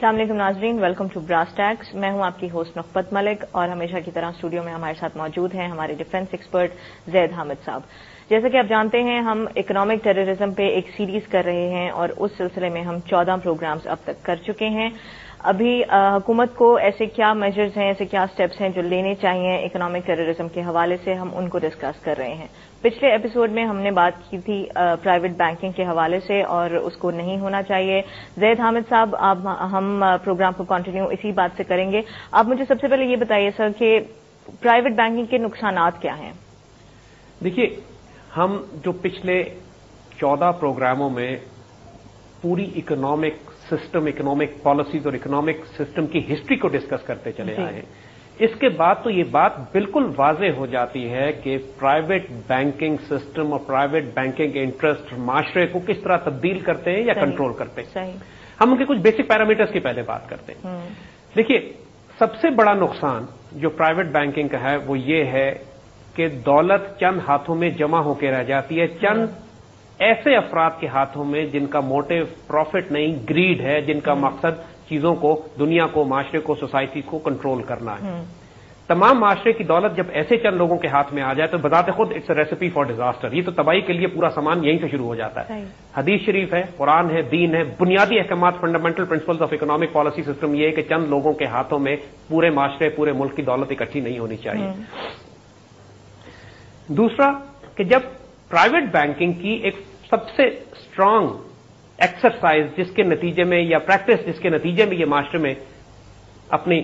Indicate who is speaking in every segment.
Speaker 1: अल्लाम नाजरीन welcome to brass tax मैं हूँ आपकी होस्ट नकबत मलिक और हमेशा की तरह स्टूडियो में हमारे साथ मौजूद हैं हमारे डिफेंस एक्सपर्ट जैद हामिद साहब। जैसा कि आप जानते हैं, हम इकोनॉमिक टेररिज्म पे एक सीरीज़ कर रहे हैं और उस सिलसिले में हम चौदह प्रोग्राम्स अब तक कर चुके हैं। अभी हुकूमत को ऐसे क्या मेजर्स हैं, ऐसे क्या स्टेप्स हैं जो लेने चाहिए इकोनॉमिक टेररिज्म के हवाले से हम उनको डिस्कस कर रहे हैं। पिछले एपिसोड में हमने बात की थी प्राइवेट बैंकिंग के हवाले से और उसको नहीं होना चाहिए। जैद हामिद साहब आप हम प्रोग्राम को कंटिन्यू इसी बात से करेंगे। आप मुझे सबसे पहले ये बताइए सर कि प्राइवेट बैंकिंग के नुकसान क्या हैं?
Speaker 2: देखिए हम जो पिछले चौदह प्रोग्रामों में पूरी इकोनॉमिक सिस्टम इकोनॉमिक पॉलिसीज़ और इकोनॉमिक सिस्टम की हिस्ट्री को डिस्कस करते चले आए हैं इसके बाद तो ये बात बिल्कुल वाजे हो जाती है कि प्राइवेट बैंकिंग सिस्टम और प्राइवेट बैंकिंग इंटरेस्ट माशरे को किस तरह तब्दील करते हैं या कंट्रोल करते हैं हम उनके कुछ बेसिक पैरामीटर्स की पहले बात करते हैं हम्म। देखिए सबसे बड़ा नुकसान जो प्राइवेट बैंकिंग का है वो ये है कि दौलत चंद हाथों में जमा होकर रह जाती है चंद हम्म। ऐसे अफराद के हाथों में जिनका मोटिव प्रॉफिट नहीं ग्रीड है जिनका हम्म। मकसद चीज़ों को दुनिया को माशरे को सोसाइटी को कंट्रोल करना है। हम्म। तमाम माशरे की दौलत जब ऐसे चंद लोगों के हाथ में आ जाए तो बताते खुद it's a recipe for disaster ये तो तबाही के लिए पूरा सामान यहीं से शुरू हो जाता है। हदीस शरीफ है कुरान है दीन है बुनियादी अहकाम fundamental principles of economic policy system ये है कि चंद लोगों के हाथों में पूरे माशरे पूरे मुल्क की दौलत इकट्ठी नहीं होनी चाहिए। हम्म। दूसरा कि जब प्राइवेट बैंकिंग की एक सबसे स्ट्रांग एक्सरसाइज जिसके नतीजे में या प्रैक्टिस जिसके नतीजे में ये मास्टर में अपनी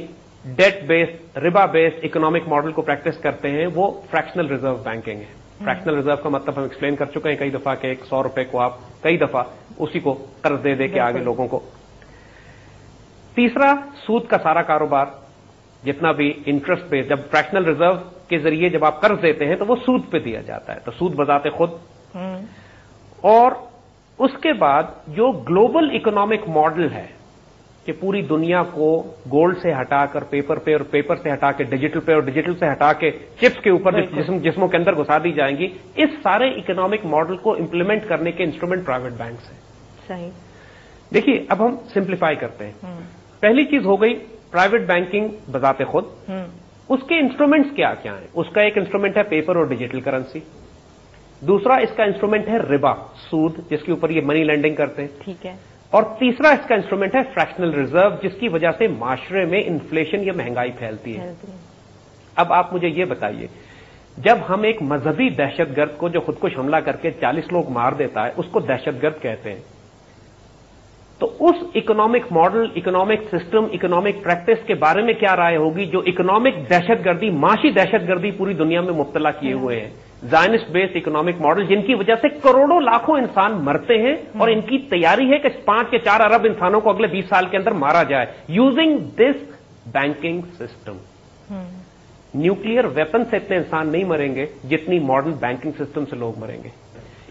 Speaker 2: डेट बेस्ड रिबा बेस्ड इकोनॉमिक मॉडल को प्रैक्टिस करते हैं वो फ्रैक्शनल रिज़र्व बैंकिंग है। Fractional hmm. रिज़र्व का मतलब हम एक्सप्लेन कर चुके हैं कई दफ़ा के एक सौ रुपए को आप कई दफ़ा उसी को कर्ज दे दे के आगे लोगों को। तीसरा सूद का सारा कारोबार जितना भी इंटरेस्ट पे जब फ्रैक्शनल रिज़र्व के ज़रिए जब आप कर्ज देते हैं तो वो सूद पे दिया जाता है। तो सूद बजाते खुद। हम्म। और उसके बाद जो ग्लोबल इकोनॉमिक मॉडल है कि पूरी दुनिया को गोल्ड से हटाकर पेपर पे और पेपर से हटा के डिजिटल पे और डिजिटल से हटा के चिप्स के ऊपर जिस्म, जिस्मों के अंदर घुसा दी जाएँगी इस सारे इकोनॉमिक मॉडल को इंप्लीमेंट करने के इंस्ट्रूमेंट प्राइवेट बैंक है।
Speaker 1: सही।
Speaker 2: देखिए अब हम सिंप्लीफाई करते हैं। हम्म। पहली चीज़ हो गई प्राइवेट बैंकिंग बताते खुद। हम्म। उसके इंस्ट्रूमेंट्स क्या क्या है? उसका एक इंस्ट्रूमेंट है पेपर और डिजिटल करेंसी दूसरा इसका इंस्ट्रूमेंट है रिबा सूद जिसके ऊपर ये मनी लैंडिंग करते हैं।
Speaker 1: ठीक है।
Speaker 2: और तीसरा इसका इंस्ट्रूमेंट है फ्रैक्शनल रिज़र्व जिसकी वजह से माशरे में इन्फ्लेशन या महँगाई फैलती है। अब आप मुझे ये बताइए जब हम एक मजहबी दहशतगर्द को जो खुदकुश हमला करके 40 लोग मार देता है उसको दहशतगर्द कहते हैं। तो उस economic model economic system economic practice के बारे में क्या राय होगी जो इकोनॉमिक दहशतगर्दी माशी दहशतगर्दी पूरी दुनिया में मुबतला किए हुए हैं? जायनिस्ट बेस्ड इकोनॉमिक मॉडल जिनकी वजह से करोड़ों लाखों इंसान मरते हैं और इनकी तैयारी है कि पाँच या चार अरब इंसानों को अगले बीस साल के अंदर मारा जाए। Using this banking system nuclear weapon से इतने इंसान नहीं मरेंगे जितनी मॉडर्न बैंकिंग सिस्टम से लोग मरेंगे।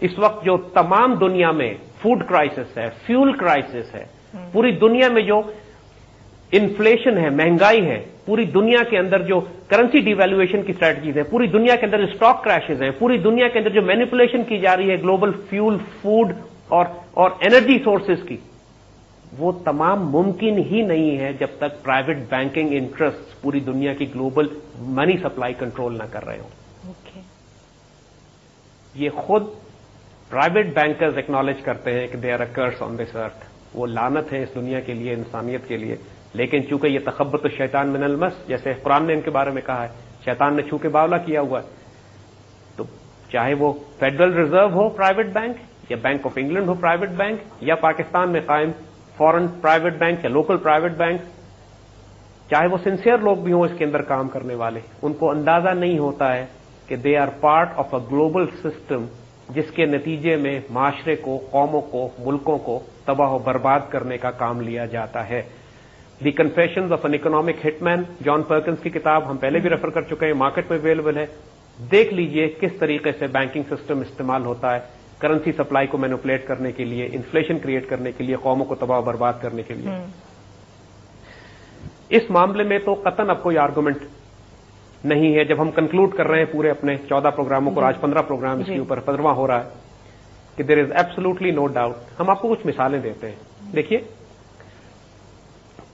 Speaker 2: इस वक्त जो तमाम दुनिया में फ़ूड क्राइसिस है फ्यूल क्राइसिस है पूरी दुनिया में जो इन्फ्लेशन है महँगाई है पूरी दुनिया के अंदर जो करेंसी डिवेल्युएशन की स्ट्रेटजीज है पूरी दुनिया के अंदर स्टॉक क्रैशेज हैं पूरी दुनिया के अंदर जो मैनिपुलेशन की जा रही है ग्लोबल फ्यूल फ़ूड और और एनर्जी सोर्सेज की वो तमाम मुमकिन ही नहीं है जब तक प्राइवेट बैंकिंग इंटरेस्ट पूरी दुनिया की ग्लोबल मनी सप्लाई कंट्रोल ना कर रहे हो।
Speaker 1: Okay.
Speaker 2: ये खुद प्राइवेट बैंकर्स एक्नॉलेज करते हैं कि they are a curse on this earth वो लानत है इस दुनिया के लिए इंसानियत के लिए। लेकिन चूँकि ये तखब्बत तो शैतान मिनल मस, जैसे कुरान ने इनके बारे में कहा है, शैतान ने छू के बावला किया हुआ है तो चाहे वो फेडरल रिज़र्व हो प्राइवेट बैंक या बैंक ऑफ़ इंग्लैंड हो प्राइवेट बैंक या पाकिस्तान में कायम फॉरेन प्राइवेट बैंक या लोकल प्राइवेट बैंक चाहे वो सिंसियर लोग भी हों इसके अंदर काम करने वाले, उनको अंदाज़ा नहीं होता है कि they are part of a global system जिसके नतीजे में माशरे को, कौमों को, मुल्कों को तबाह बर्बाद करने का काम लिया जाता है। The confession of an economic hitman John Perkins की किताब हम पहले भी रेफर कर चुके हैं मार्केट में अवेलेबल है। देख लीजिए किस तरीके से बैंकिंग सिस्टम इस्तेमाल होता है करेंसी सप्लाई को मैनुपुलेट करने के लिए इन्फ्लेशन क्रिएट करने के लिए कौमों को तबाह बर्बाद करने के लिए। हम्म। इस मामले में तो कतन अब कोई आर्गूमेंट नहीं है। जब हम कंक्लूड कर रहे हैं पूरे अपने चौदह प्रोग्रामों को आज पंद्रह प्रोग्राम इसके ऊपर पंद्रवा हो रहा है कि there is absolutely no doubt हम आपको कुछ मिसालें देते हैं। देखिए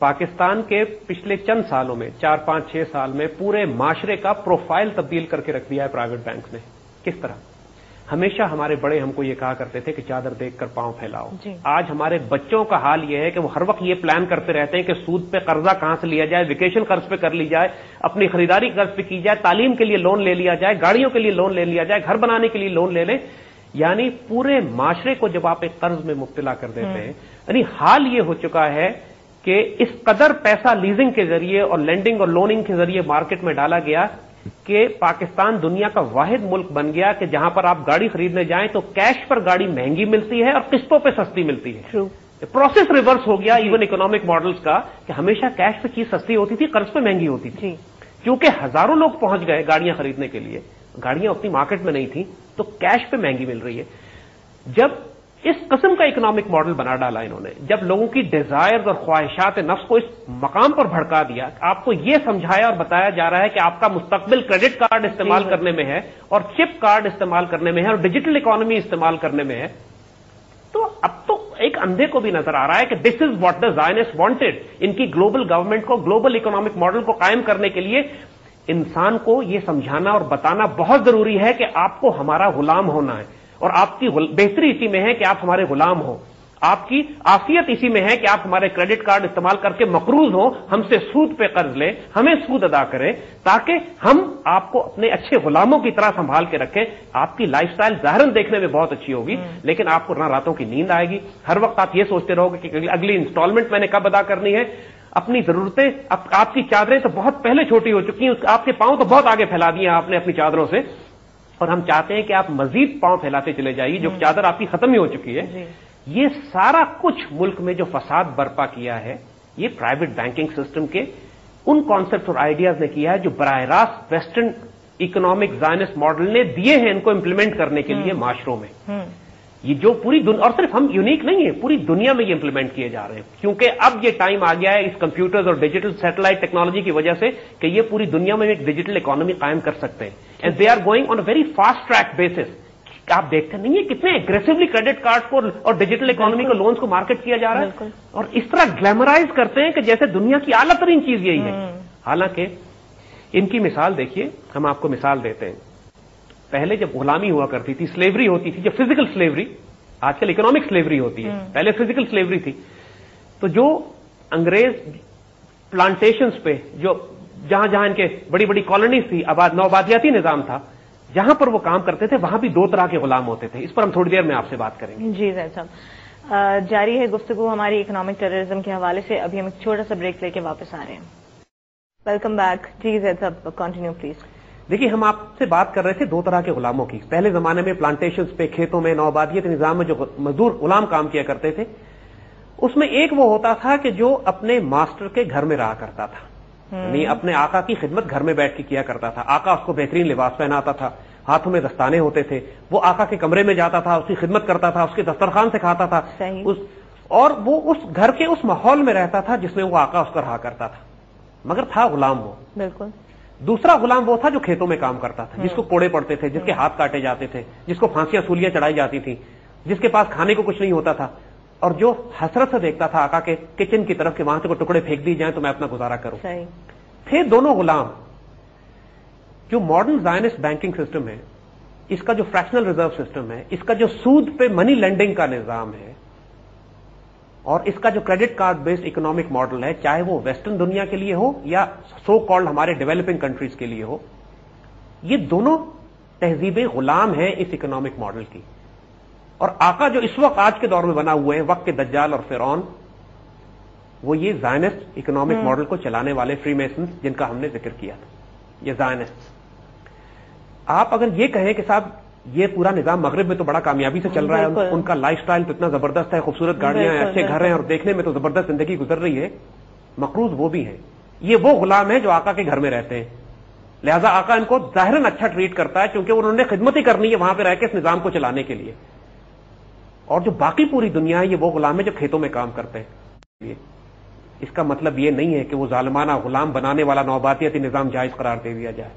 Speaker 2: पाकिस्तान के पिछले चंद सालों में चार पाँच छह साल में पूरे माशरे का प्रोफ़ाइल तब्दील करके रख दिया है प्राइवेट बैंक ने। किस तरह? हमेशा हमारे बड़े हमको ये कहा करते थे कि चादर देखकर पाँव फैलाओ। आज हमारे बच्चों का हाल यह है कि वो हर वक्त ये प्लान करते रहते हैं कि सूद पे कर्जा कहाँ से लिया जाए वेकेशन कर्ज पे कर ली जाए अपनी खरीदारी कर्ज पे की जाए तालीम के लिए लोन ले लिया जाए गाड़ियों के लिए लोन ले लिया जाए घर बनाने के लिए लोन ले लें। यानी पूरे माशरे को जब आप एक कर्ज में मुब्तला कर देते हैं यानी हाल ये हो चुका है कि इस कदर पैसा लीजिंग के ज़रिए और लेंडिंग और लोनिंग के ज़रिए मार्केट में डाला गया कि पाकिस्तान दुनिया का वाहिद मुल्क बन गया कि जहाँ पर आप गाड़ी खरीदने जाएँ तो कैश पर गाड़ी महँगी मिलती है और किस्तों पे सस्ती मिलती है। प्रोसेस रिवर्स हो गया इवन इकोनॉमिक मॉडल्स का कि हमेशा कैश पे चीज़ सस्ती होती थी कर्ज पे महँगी होती थी। क्योंकि हज़ारों लोग पहुँच गए गाड़ियाँ खरीदने के लिए। गाड़ियाँ उतनी मार्केट में नहीं थी तो कैश पे महँगी मिल रही है। जब इस कस्म का इकोनॉमिक मॉडल बना डाला इन्होंने। जब लोगों की डिजायर्स और ख्वाहिशात नफ्स को इस मकाम पर भड़का दिया आपको यह समझाया और बताया जा रहा है कि आपका मुस्तकबिल क्रेडिट कार्ड इस्तेमाल करने में है और चिप कार्ड इस्तेमाल करने में है और डिजिटल इकोनॉमी इस्तेमाल करने में है। तो अब तो एक अंधे को भी नज़र आ रहा है कि this is what the Zionists wanted इनकी ग्लोबल गवर्नमेंट को ग्लोबल इकोनॉमिक मॉडल को कायम करने के लिए इंसान को यह समझाना और बताना बहुत ज़रूरी है कि आपको हमारा गुलाम होना है। और आपकी बेहतरी इसी में है कि आप हमारे गुलाम हो। आपकी आफियत इसी में है कि आप हमारे क्रेडिट कार्ड इस्तेमाल करके मकरूज हो हमसे सूद पे कर्ज लें हमें सूद अदा करें ताकि हम आपको अपने अच्छे गुलामों की तरह संभाल के रखें। आपकी लाइफस्टाइल जाहरन देखने में बहुत अच्छी होगी हम्म। लेकिन आपको ना रातों की नींद आएगी। हर वक्त आप ये सोचते रहोगे कि अगली इंस्टॉलमेंट मैंने कब अदा करनी है? अपनी जरूरतें आप, आपकी चादरें तो बहुत पहले छोटी हो चुकी हैं आपके पाँव तो बहुत आगे फैला दिए आपने अपनी चादरों से। और हम चाहते हैं कि आप मजीद पाँव फैलाते चले जाइए जो हम्म। चादर आपकी खत्म ही हो चुकी है ये सारा कुछ मुल्क में जो फसाद बर्पा किया है ये प्राइवेट बैंकिंग सिस्टम के उन कॉन्सेप्ट और आइडियाज़ ने किया है जो बरह रास्त वेस्टर्न इकोनॉमिक जायनिस मॉडल ने दिए हैं इनको इंप्लीमेंट करने के लिए हम्म। माशरों में हम्म। ये जो पूरी दुनिया और सिर्फ़ हम यूनिक नहीं है पूरी दुनिया में ये इंप्लीमेंट किए जा रहे हैं क्योंकि अब ये टाइम आ गया है इस कंप्यूटर्स और डिजिटल सैटेलाइट टेक्नोलॉजी की वजह से कि ये पूरी दुनिया में एक डिजिटल इकोनॉमी कायम कर सकते हैं and they are going on a very fast track basis आप देखते नहीं है कितने एग्रेसिवली क्रेडिट कार्ड को और डिजिटल इकोनॉमी को लोन्स को मार्केट किया जा रहा है? और इस तरह ग्लैमराइज करते हैं कि जैसे दुनिया की आला तरीन चीज़ यही है। हम्म। हालाँकि इनकी मिसाल देखिए हम आपको मिसाल देते हैं। पहले जब गुलामी हुआ करती थी स्लेवरी होती थी जब फ़िज़िकल स्लेवरी आजकल इकोनॉमिक स्लेवरी होती है। हम्म। पहले फ़िज़िकल स्लेवरी थी। तो जो अंग्रेज़ प्लांटेशन पे जो जहाँ जहाँ इनके बड़ी बड़ी कॉलोनीज थी आबाद नौबादियाती निज़ाम था जहाँ पर वो काम करते थे वहाँ भी दो तरह के गुलाम होते थे। इस पर हम थोड़ी देर में आपसे बात करेंगे।
Speaker 1: जी जैद साहब। जारी है गुफ्तगु हमारी इकोनॉमिक टेररिज्म के हवाले से। अभी हम एक छोटा सा ब्रेक लेके वापस आ रहे हैं। वेलकम बैक जी जैद साहब कंटिन्यू प्लीज़
Speaker 2: देखिए हम आपसे बात कर रहे थे दो तरह के गुलामों की। पहले जमाने में प्लांटेशन पे खेतों में नौबादियत निज़ाम में जो मजदूर गुलाम काम किया करते थे उसमें एक वो होता था कि जो अपने मास्टर के घर में रहा करता था। यानी अपने आका की खिदमत घर में बैठ के किया करता था। आका उसको बेहतरीन लिबास पहनाता था। हाथों में दस्ताने होते थे। वो आका के कमरे में जाता था उसकी खिदमत करता था उसके दस्तरखान से खाता था। उस और वो उस घर के उस माहौल में रहता था जिसमें वो आका उसका रहा करता था। मगर था गुलाम वो।
Speaker 1: बिल्कुल।
Speaker 2: दूसरा गुलाम वो था जो खेतों में काम करता था जिसको कोड़े पड़ते थे जिसके हाथ काटे जाते थे जिसको फांसियाँ सूलियाँ चढ़ाई जाती थी जिसके पास खाने को कुछ नहीं होता था। और जो हसरत से देखता था आका के किचन की तरफ़ के वहाँ से को टुकड़े फेंक दी जाए तो मैं अपना गुजारा करूँ। थे दोनों गुलाम। जो मॉडर्न जायनिस्ट बैंकिंग सिस्टम है इसका जो फ्रैक्शनल रिज़र्व सिस्टम है इसका जो सूद पे मनी लेंडिंग का निज़ाम है और इसका जो credit card based economic model है चाहे वो वेस्टर्न दुनिया के लिए हो या सो कॉल्ड हमारे डेवलपिंग कंट्रीज़ के लिए हो ये दोनों तहजीबें गुलाम हैं इस इकोनॉमिक मॉडल की। और आका जो इस वक्त आज के दौर में बना हुए हैं वक्त के दज्जाल और फिरौन वो ये जायनिस्ट इकोनॉमिक मॉडल को चलाने वाले फ्री मेसन जिनका हमने ज़िक्र किया था। ये जायनिस्ट आप अगर ये कहें कि साहब ये पूरा निज़ाम मगरब में तो बड़ा कामयाबी से चल रहा है उनका लाइफ स्टाइल तो इतना ज़बरदस्त है खूबसूरत गाड़ियाँ हैं अच्छे घर हैं और देखने में तो ज़बरदस्त ज़िंदगी गुजर रही है मकरूज वो भी है। ये वो गुलाम है जो आका के घर में रहते हैं। लिहाजा आका इनको जाहिरन अच्छा ट्रीट करता है क्योंकि उन्होंने खिदमत ही करनी है वहाँ पर रहकर इस निज़ाम को चलाने के लिए। और जो बाकी पूरी दुनिया है ये वो गुलाम है जो खेतों में काम करते हैं। इसका मतलब ये नहीं है कि वो जालमाना गुलाम बनाने वाला नौबातियती निज़ाम जायज़ करार दे दिया जाए।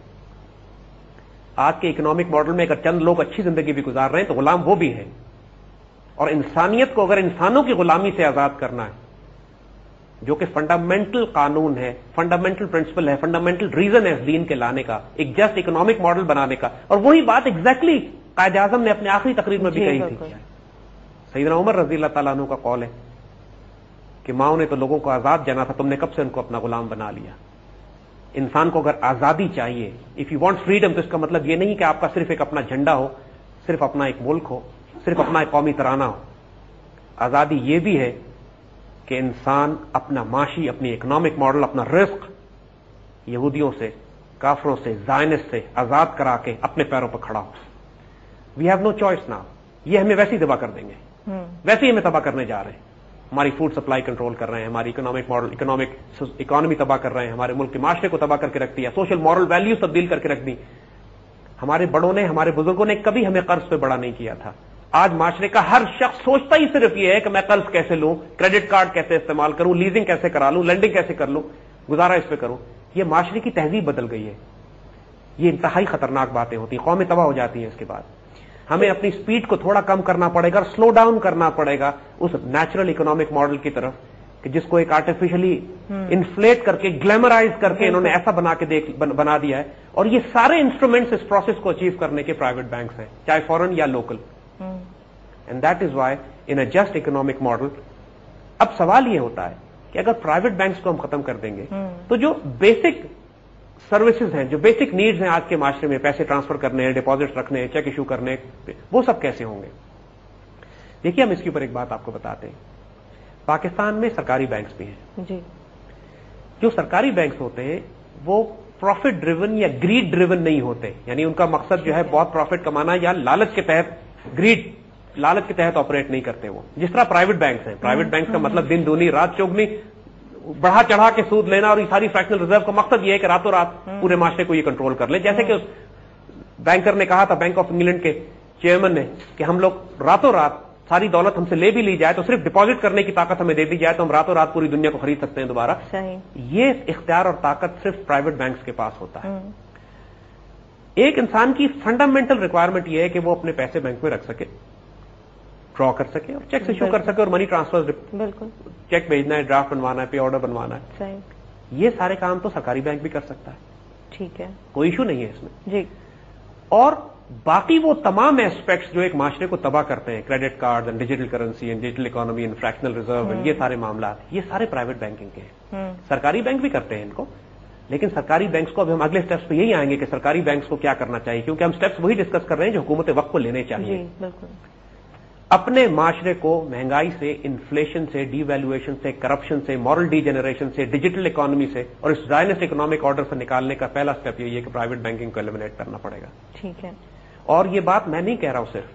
Speaker 2: आज के इकोनॉमिक मॉडल में अगर चंद लोग अच्छी ज़िंदगी भी गुजार रहे हैं तो गुलाम वो भी है। और इंसानियत को अगर इंसानों की गुलामी से आज़ाद करना है जो कि फंडामेंटल कानून है फंडामेंटल प्रिंसिपल है फंडामेंटल रीजन है दीन के लाने का एक जस्ट इकोनॉमिक मॉडल बनाने का और वही बात एग्जैक्टली exactly कायद आज़म ने अपने आखिरी तकरीर में भी कही थी। सईदना उमर रज़ी तु का कॉल है कि माओ ने तो लोगों को आज़ाद जाना था, तुमने कब से उनको अपना गुलाम बना लिया? इंसान को अगर आज़ादी चाहिए इफ़ यू वांट फ्रीडम तो इसका मतलब यह नहीं कि आपका सिर्फ़ एक अपना झंडा हो, सिर्फ़ अपना एक मुल्क हो, सिर्फ़ अपना एक कौमी तराना हो। आज़ादी यह भी है कि इंसान अपना माशी, अपनी इकोनॉमिक मॉडल अपना रिस्क यहूदियों से, काफरों से, जायनिस से आज़ाद करा के अपने पैरों पर खड़ा हो। We have no choice now ये हमें वैसे ही दबा कर देंगे। वैसे ही हमें तबाह करने जा रहे हैं। हमारी फ़ूड सप्लाई कंट्रोल कर रहे हैं, हमारी इकोनॉमिक मॉडल इकोनॉमिक इकोनॉमी तबाह कर रहे हैं, हमारे मुल्क के माशरे को तबाह करके रख दिया सोशल मॉरल वैल्यू तब्दील करके रख दी। हमारे बड़ों ने, हमारे बुज़ुर्गों ने कभी हमें कर्ज पे बड़ा नहीं किया था। आज माशरे का हर शख्स सोचता ही सिर्फ़ यह है कि मैं कर्ज कैसे लूँ क्रेडिट कार्ड कैसे इस्तेमाल करूँ लीजिंग कैसे करा लूँ लेंडिंग कैसे कर लूँ, गुजारा इस पर करूँ। यह माशरे की तहजीब बदल गई है। ये इंतहाई खतरनाक बातें होती हैं, कौमें तबाह हो जाती हैं इसके बाद। हमें अपनी स्पीड को थोड़ा कम करना पड़ेगा और स्लो डाउन करना पड़ेगा उस नेचुरल इकोनॉमिक मॉडल की तरफ़ कि जिसको एक आर्टिफिशियली इन्फ्लेट हम्म। करके ग्लैमराइज करके इन्होंने ऐसा बना के देख बन, बना दिया है और ये सारे इंस्ट्रूमेंट्स इस प्रोसेस को अचीव करने के प्राइवेट बैंक हैं चाहे फॉरन या local and that is why in a just economic model अब सवाल यह होता है कि अगर प्राइवेट बैंक्स को हम खत्म कर देंगे हम्म। तो जो बेसिक सर्विसेज़ हैं जो बेसिक नीड्स हैं आज के माशरे में पैसे ट्रांसफ़र करने हैं डिपॉजिट रखने हैं चेक इशू करने वो सब कैसे होंगे? देखिए हम इसके ऊपर एक बात आपको बताते हैं। पाकिस्तान में सरकारी बैंक्स भी हैं। जी। जो सरकारी बैंक्स होते हैं वो प्रॉफिट ड्रिवन या ग्रीड ड्रिवन नहीं होते। यानी उनका मकसद जो है बहुत प्रॉफिट कमाना या लालच के तहत ग्रीड लालच के तहत ऑपरेट नहीं करते वो। जिस तरह प्राइवेट बैंक्स हैं। प्राइवेट बैंक का मतलब दिन दूनी रात चौगनी बढ़ा चढ़ा के सूद लेना और ये सारी फ्रैक्शनल रिज़र्व का मकसद ये है कि रातों रात हम्म। पूरे माशरे को ये कंट्रोल कर ले। जैसे कि उस बैंकर ने कहा था बैंक ऑफ़ इंग्लैंड के चेयरमैन ने कि हम लोग रातों रात सारी दौलत हमसे ले भी ली जाए तो सिर्फ़ डिपॉजिट करने की ताकत हमें दे दी जाए तो हम रातों रात पूरी दुनिया को खरीद सकते हैं दोबारा। ये इख्तियार और ताकत सिर्फ़ प्राइवेट बैंक्स के पास होता है। हम्म। एक इंसान की फंडामेंटल रिक्वायरमेंट यह है कि वो अपने पैसे बैंक में रख सके। ड्रॉ कर सके और चेक इशू कर सके और मनी ट्रांसफ़र बिल्कुल। चेक भेजना है ड्राफ्ट बनवाना है पे ऑर्डर बनवाना है। ये सारे काम तो सरकारी बैंक भी कर सकता है।
Speaker 1: ठीक है।
Speaker 2: कोई इशू नहीं है इसमें।
Speaker 1: जी।
Speaker 2: और बाकी वो तमाम एस्पेक्ट्स जो एक माशरे को तबाह करते हैं credit card and digital currency and digital economy and fractional reserve and ये सारे मामला ये सारे प्राइवेट बैंकिंग के हैं। हम्म। सरकारी बैंक भी करते हैं इनको लेकिन सरकारी बैंक्स को अभी हम अगले स्टेप्स पे यही आएँगे कि सरकारी बैंक्स को क्या करना चाहिए क्योंकि हम स्टेप्स वही डिस्कस कर रहे हैं जो हुकूमत वक्त को लेने चाहिए। बिल्कुल। अपने माशरे को महँगाई से इन्फ्लेशन से डीवैल्यूएशन से करप्शन से मॉरल डीजेनरेशन से डिजिटल इकोनॉमी से और इस जायनस इकोनॉमिक ऑर्डर से निकालने का पहला स्टेप यही है कि प्राइवेट बैंकिंग को एलिमिनेट करना पड़ेगा।
Speaker 1: ठीक है।
Speaker 2: और ये बात मैं नहीं कह रहा हूँ सिर्फ़।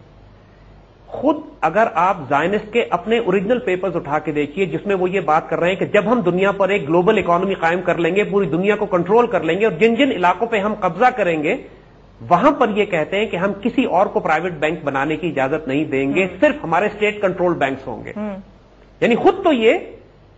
Speaker 2: खुद अगर आप जायनिस के अपने ओरिजिनल पेपर्स उठा के देखिए जिसमें वो ये बात कर रहे हैं कि जब हम दुनिया पर एक ग्लोबल इकोनॉमी कायम कर लेंगे पूरी दुनिया को कंट्रोल कर लेंगे और जिन जिन इलाकों पर हम कब्जा करेंगे वहाँ पर ये कहते हैं कि हम किसी और को प्राइवेट बैंक बनाने की इजाज़त नहीं देंगे हम्म। सिर्फ़ हमारे स्टेट कंट्रोल बैंक्स होंगे हम्म। यानी खुद तो ये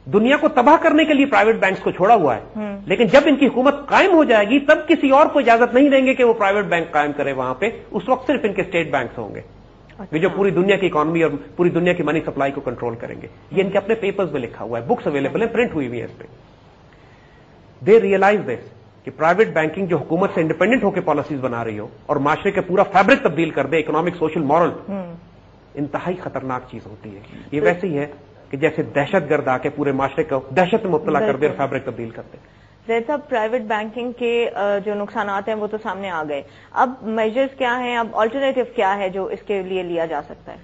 Speaker 2: दुनिया को तबाह करने के लिए प्राइवेट बैंक्स को छोड़ा हुआ है हम्म। लेकिन जब इनकी हुकूमत कायम हो जाएगी तब किसी और को इजाज़त नहीं देंगे कि वो प्राइवेट बैंक कायम करे वहाँ पे उस वक्त सिर्फ़ इनके स्टेट बैंक होंगे अच्छा। वे जो पूरी दुनिया की इकोनॉमी और पूरी दुनिया की मनी सप्लाई को कंट्रोल करेंगे ये इनके अपने पेपर्स में लिखा हुआ है बुक्स अवेलेबल है प्रिंट हुई हुई है इस पर दे रियलाइज़ दिस कि प्राइवेट बैंकिंग जो हुकूमत से इंडिपेंडेंट होकर पॉलिसीज़ बना रही हो और माशरे के पूरा फैब्रिक तब्दील कर दे इकोनॉमिक सोशल मॉरल इंतहाई खतरनाक चीज़ होती है। ये तो, वैसे ही है कि जैसे दहशत गर्द आके पूरे माशरे को दहशत में मुबतला कर दे और फैब्रिक तब्दील कर दे।
Speaker 1: जैसे साहब प्राइवेट बैंकिंग के जो नुकसान हैं वो तो सामने आ गए। अब मेजर्स क्या हैं? अब ऑल्टरनेटिव क्या है जो इसके लिए लिया जा सकता है?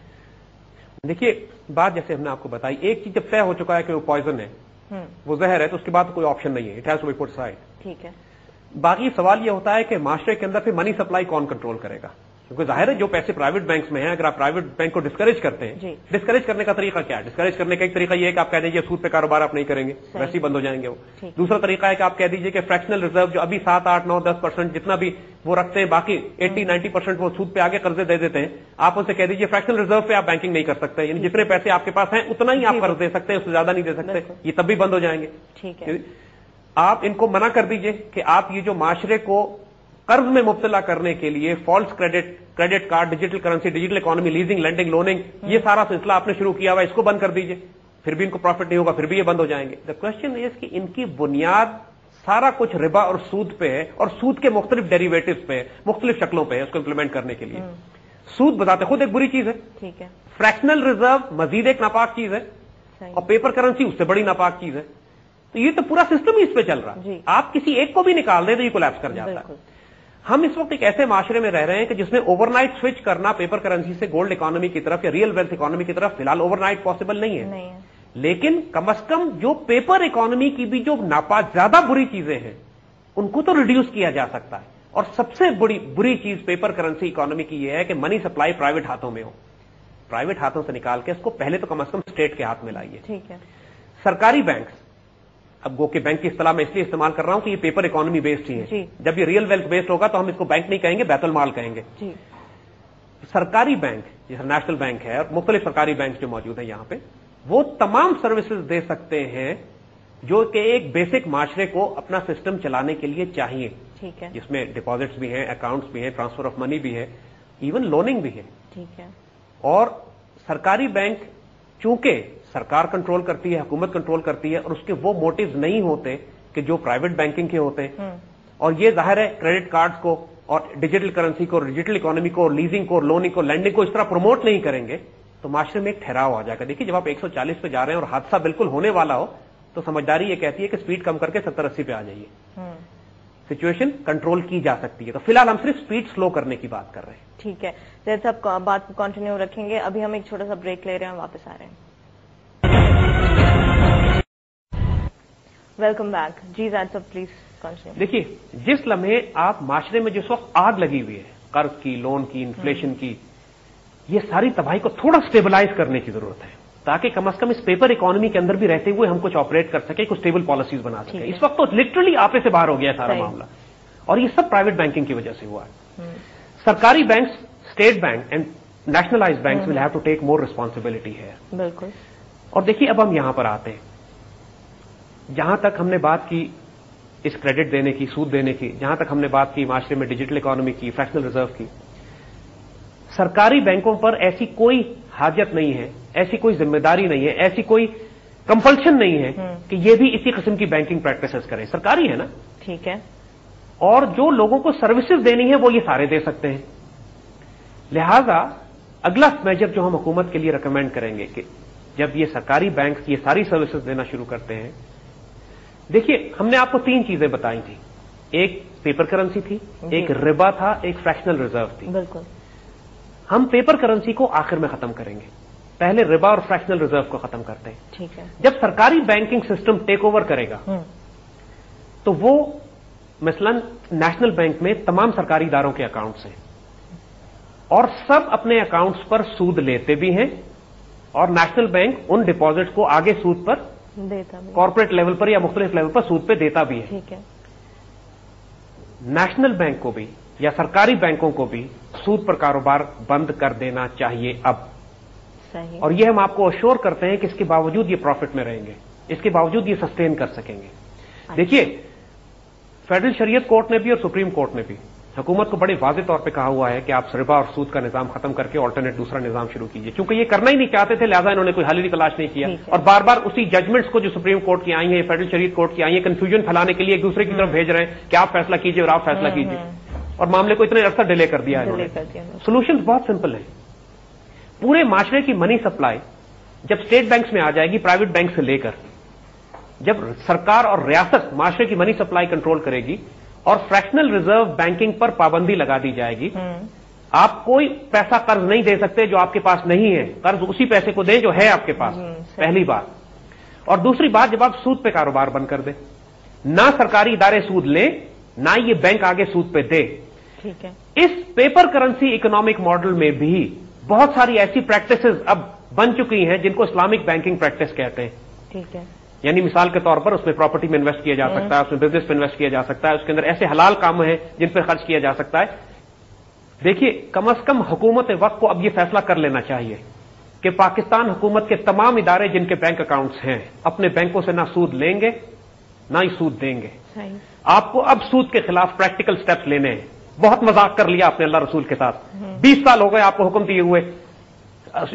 Speaker 2: देखिए बात जैसे हमने आपको बताई एक चीज़ जब तय हो चुका है कि वो पॉइजन है हम्म। वो जहर है तो उसके बाद कोई ऑप्शन नहीं है। It has to be put side
Speaker 1: ठीक है।
Speaker 2: बाकी सवाल यह होता है कि माशरे के अंदर फिर मनी सप्लाई कौन कंट्रोल करेगा? क्योंकि ज़ाहिर है जो पैसे प्राइवेट बैंक्स में हैं अगर आप प्राइवेट बैंक को डिस्करेज करते हैं डिस्करेज करने का तरीका क्या है? डिस्करेज करने का एक तरीका यह है कि आप कह दीजिए सूद पे कारोबार आप नहीं करेंगे वैसे ही बंद हो जाएँगे वो। दूसरा तरीका है कि आप कह दीजिए कि फ्रैक्शनल रिज़र्व जो अभी सात आठ नौ दस परसेंट जितना भी वो रखते हैं बाकी एट्टी नाइन्टी परसेंट वो सूद पे आगे कर्जे दे देते हैं आप उनसे कह दीजिए फ्रैक्शनल रिज़र्व पे आप बैंकिंग नहीं कर सकते। यानी जितने पैसे आपके पास हैं उतना ही आप कर्ज दे सकते हैं उससे ज़्यादा नहीं दे सकते। ये तब भी बंद हो जाएँगे।
Speaker 1: ठीक है।
Speaker 2: आप इनको मना कर दीजिए कि आप ये जो माशरे को कर्ज में मुबतला करने के लिए false credit credit card digital currency digital economy leasing lending loaning ये सारा सिलसिला आपने शुरू किया हुआ इसको बंद कर दीजिए। फिर भी इनको प्रॉफिट नहीं होगा फिर भी ये बंद हो जाएँगे। द क्वेश्चन इज़ कि इनकी बुनियाद सारा कुछ रिबा और सूद पे है और सूद के मुख्तलिफ़ डेरिवेटिव पे है मुख्तलिफ़ शक्लों पे है उसको इंप्लीमेंट करने के लिए। सूद बताते खुद एक बुरी चीज़ है।
Speaker 1: ठीक है।
Speaker 2: फ्रैक्शनल रिज़र्व मजीद एक नापाक चीज़ है। और पेपर करेंसी उससे बड़ी नापाक चीज़ है। तो ये तो पूरा सिस्टम ही इस पे चल रहा है। आप किसी एक को भी निकाल दें तो ये कोलैप्स कर जाता है। हम इस वक्त एक ऐसे माशरे में रह रहे हैं कि जिसमें ओवरनाइट स्विच करना पेपर करेंसी से गोल्ड इकोनॉमी की तरफ़ या रियल वेल्थ इकोनॉमी की तरफ़ फ़िलहाल ओवरनाइट पॉसिबल नहीं है।
Speaker 1: नहीं है।
Speaker 2: लेकिन कम अज कम जो पेपर इकोनॉमी की भी जो नापा ज़्यादा बुरी चीज़ें हैं उनको तो रिड्यूस किया जा सकता है। और सबसे बड़ी बुरी चीज़ पेपर करेंसी इकोनॉमी की यह है कि मनी सप्लाई प्राइवेट हाथों में हो। प्राइवेट हाथों से निकाल के इसको पहले तो कम अज कम स्टेट के हाथ में लाइए।
Speaker 1: ठीक है।
Speaker 2: सरकारी बैंक अब गो के बैंक की इस्तेमाल में इसलिए इस्तेमाल कर रहा हूँ कि ये पेपर इकोनॉमी बेस्ड ही है। जब ये रियल वेल्थ बेस्ड होगा तो हम इसको बैंक नहीं कहेंगे बैतल माल कहेंगे।
Speaker 1: जी।
Speaker 2: सरकारी बैंक जैसे नेशनल बैंक है और मुख्तलिफ़ सरकारी बैंक जो मौजूद है यहाँ पे वो तमाम सर्विसेज़ दे सकते हैं जो कि एक बेसिक माशरे को अपना सिस्टम चलाने के लिए चाहिए।
Speaker 1: ठीक है।
Speaker 2: जिसमें डिपॉजिट्स भी हैं अकाउंट्स भी हैं ट्रांसफ़र ऑफ़ मनी भी है इवन लोनिंग भी है।
Speaker 1: ठीक है।
Speaker 2: और सरकारी बैंक चूँकि सरकार कंट्रोल करती है हुकूमत कंट्रोल करती है और उसके वो मोटिव नहीं होते कि जो प्राइवेट बैंकिंग के होते। हैं
Speaker 1: हम्म।
Speaker 2: और ये ज़ाहिर है क्रेडिट कार्ड को और डिजिटल करेंसी को डिजिटल इकोनॉमी को लीजिंग को लोनिंग को लैंडिंग को इस तरह प्रमोट नहीं करेंगे तो माशरे में एक ठहराव आ जाएगा। देखिए जब आप 140 पे जा रहे हैं और हादसा बिल्कुल होने वाला हो तो समझदारी ये कहती है कि स्पीड कम करके 70 अस्सी पे आ जाइए।
Speaker 1: हम्म।
Speaker 2: सिचुएशन कंट्रोल की जा सकती है। तो फ़िलहाल हम सिर्फ़ स्पीड स्लो करने की बात कर रहे हैं।
Speaker 1: ठीक है जैसे आप बात कंटिन्यू रखेंगे अभी हम एक छोटा सा ब्रेक ले रहे हैं वापस आ रहे हैं। वेलकम बैक जी साहब प्लीज़ कंटिन्यू
Speaker 2: देखिए जिस लम्हे आप माशरे में जिस वक्त आग लगी हुई है कर्ज की लोन की इन्फ्लेशन की ये सारी तबाही को थोड़ा स्टेबलाइज करने की ज़रूरत है ताकि कम से कम इस पेपर इकोनॉमी के अंदर भी रहते हुए हम कुछ ऑपरेट कर सके कुछ स्टेबल पॉलिसीज़ बना सके। इस वक्त तो लिटरली आपे से बाहर हो गया सारा मामला। और ये सब प्राइवेट बैंकिंग की वजह से हुआ है। सरकारी bank state bank and nationalise bank will have to take more responsibility है
Speaker 1: बिल्कुल।
Speaker 2: और देखिए अब हम यहाँ पर आते हैं। जहाँ तक हमने बात की इस क्रेडिट देने की सूद देने की जहाँ तक हमने बात की माशरे में डिजिटल इकोनॉमी की फ्रैक्शनल रिज़र्व की सरकारी बैंकों पर ऐसी कोई हाजत नहीं है ऐसी कोई ज़िम्मेदारी नहीं है ऐसी कोई कंपल्शन नहीं है कि ये भी इसी किस्म की बैंकिंग प्रैक्टिसेस करें। सरकारी है ना?
Speaker 1: ठीक है।
Speaker 2: और जो लोगों को सर्विसेज़ देनी है वो ये सारे दे सकते हैं। लिहाजा अगला मेजर जो हम हुकूमत के लिए रिकमेंड करेंगे कि जब ये सरकारी बैंक ये सारी सर्विसेज़ देना शुरू करते हैं देखिए हमने आपको तीन चीज़ें बताई थी। एक पेपर करेंसी थी एक रिबा था एक फ्रैक्शनल रिज़र्व थी।
Speaker 1: बिल्कुल।
Speaker 2: हम पेपर करेंसी को आखिर में खत्म करेंगे। पहले रिबा और फ्रैक्शनल रिज़र्व को खत्म करते हैं।
Speaker 1: ठीक है।
Speaker 2: जब सरकारी बैंकिंग सिस्टम टेक ओवर करेगा
Speaker 1: हम्म।
Speaker 2: तो वो मसलन नेशनल बैंक में तमाम सरकारी इदारों के अकाउंट्स हैं। और सब अपने अकाउंट्स पर सूद लेते भी हैं और नेशनल बैंक उन डिपॉजिट को आगे सूद पर
Speaker 1: देता भी
Speaker 2: कॉर्पोरेट लेवल पर या मुख्तलिफ़ लेवल पर सूद पे देता भी है।
Speaker 1: ठीक है।
Speaker 2: नेशनल बैंक को भी या सरकारी बैंकों को भी सूद पर कारोबार बंद कर देना चाहिए अब।
Speaker 1: सही
Speaker 2: और ये हम आपको अश्योर करते हैं कि इसके बावजूद ये प्रॉफिट में रहेंगे। इसके बावजूद ये सस्टेन कर सकेंगे। देखिए फेडरल शरीयत कोर्ट ने भी और सुप्रीम कोर्ट ने भी हुकूमत को बड़े वाजे तौर पे कहा हुआ है कि आप रिबा और सूद का निज़ाम खत्म करके ऑल्टरनेट दूसरा निज़ाम शुरू कीजिए। क्योंकि ये करना ही नहीं चाहते थे लिहाजा इन्होंने कोई हल ही तलाश नहीं किया। और बार बार उसी जजमेंट्स को जो सुप्रीम कोर्ट की आई है फेडरल शरीयत कोर्ट की आई है कंफ्यूजन फैलाने के लिए एक दूसरे की तरफ़ भेज रहे हैं कि आप फैसला कीजिए और आप फैसला कीजिए। और मामले को इतने अरसा डिले कर दिया है सोल्यूशन बहुत सिंपल है। पूरे माशरे की मनी सप्लाई जब स्टेट बैंक्स में आ जाएगी प्राइवेट बैंक से लेकर जब सरकार और रियासत माशरे की मनी सप्लाई कंट्रोल करेगी और फ्रैक्शनल रिज़र्व बैंकिंग पर पाबंदी लगा दी जाएगी।
Speaker 1: हम्म।
Speaker 2: आप कोई पैसा कर्ज नहीं दे सकते जो आपके पास नहीं है। कर्ज उसी पैसे को दें जो है आपके पास।
Speaker 1: हम्म,
Speaker 2: पहली बात। और दूसरी बात जब आप सूद पे कारोबार बंद कर दें ना सरकारी इदारे सूद लें ना ये बैंक आगे सूद पे दे।
Speaker 1: ठीक है।
Speaker 2: इस पेपर करेंसी इकोनॉमिक मॉडल में भी बहुत सारी ऐसी प्रैक्टिसेस अब बन चुकी हैं जिनको इस्लामिक बैंकिंग प्रैक्टिस कहते हैं।
Speaker 1: ठीक है।
Speaker 2: यानी मिसाल के तौर पर उसमें प्रॉपर्टी में इन्वेस्ट किया जा सकता है उसमें बिज़नेस में इन्वेस्ट किया जा सकता है उसके अंदर ऐसे हलाल काम हैं जिन पर खर्च किया जा सकता है। देखिए कम अज कम हुकूमत वक्त को अब यह फैसला कर लेना चाहिए कि पाकिस्तान हुकूमत के तमाम इदारे जिनके बैंक अकाउंट्स हैं अपने बैंकों से ना सूद लेंगे ना ही सूद देंगे। आपको अब सूद के खिलाफ प्रैक्टिकल स्टेप्स लेने हैं। बहुत मज़ाक कर लिया आपने अल्लाह रसूल के साथ। बीस साल हो गए आपको हुक्म दिए हुए।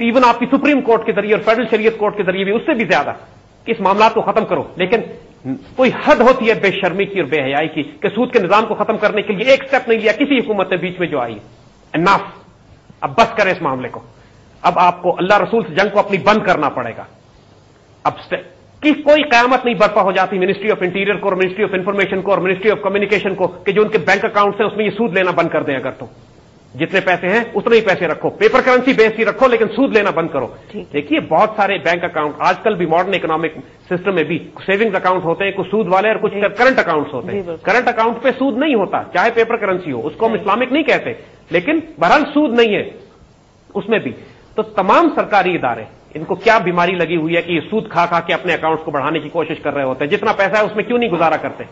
Speaker 2: इवन आपकी सुप्रीम कोर्ट के ज़रिए और फेडरल शरीयत कोर्ट के ज़रिए भी उससे भी ज़्यादा। कि इस मामला को खत्म करो? लेकिन कोई हद होती है बेशर्मी की और बेहयाई की कि सूद के निज़ाम को खत्म करने के लिए एक स्टेप नहीं लिया, किसी हुकूमत ने बीच में जो आई। नाफ अब बस करें इस मामले को। अब आपको अल्लाह रसूल से जंग को अपनी बंद करना पड़ेगा। अब कि कोई कयामत नहीं बर्पा हो जाती मिनिस्ट्री ऑफ़ इंटीरियर को और मिनिस्ट्री ऑफ़ इंफॉर्मेशन को और मिनिस्ट्री ऑफ़ कम्युनिकेशन को कि जो उनके बैंक अकाउंट्स हैं उसमें ये सूद लेना बंद कर दें अगर तो। जितने पैसे हैं उतने ही पैसे रखो। पेपर करेंसी बेस ही रखो लेकिन सूद लेना बंद करो। देखिए बहुत सारे बैंक अकाउंट आजकल भी मॉडर्न इकोनॉमिक सिस्टम में भी सेविंग्स अकाउंट होते हैं कुछ सूद वाले और कुछ करंट अकाउंट्स होते हैं। करंट अकाउंट पे सूद नहीं होता चाहे पेपर करेंसी हो उसको हम इस्लामिक नहीं कहते लेकिन बहरहाल सूद नहीं है उसमें भी। तो तमाम सरकारी इदारे इनको क्या बीमारी लगी हुई है कि ये सूद खा खा के अपने अकाउंट्स को बढ़ाने की कोशिश कर रहे होते हैं? जितना पैसा है उसमें क्यों नहीं गुजारा करते?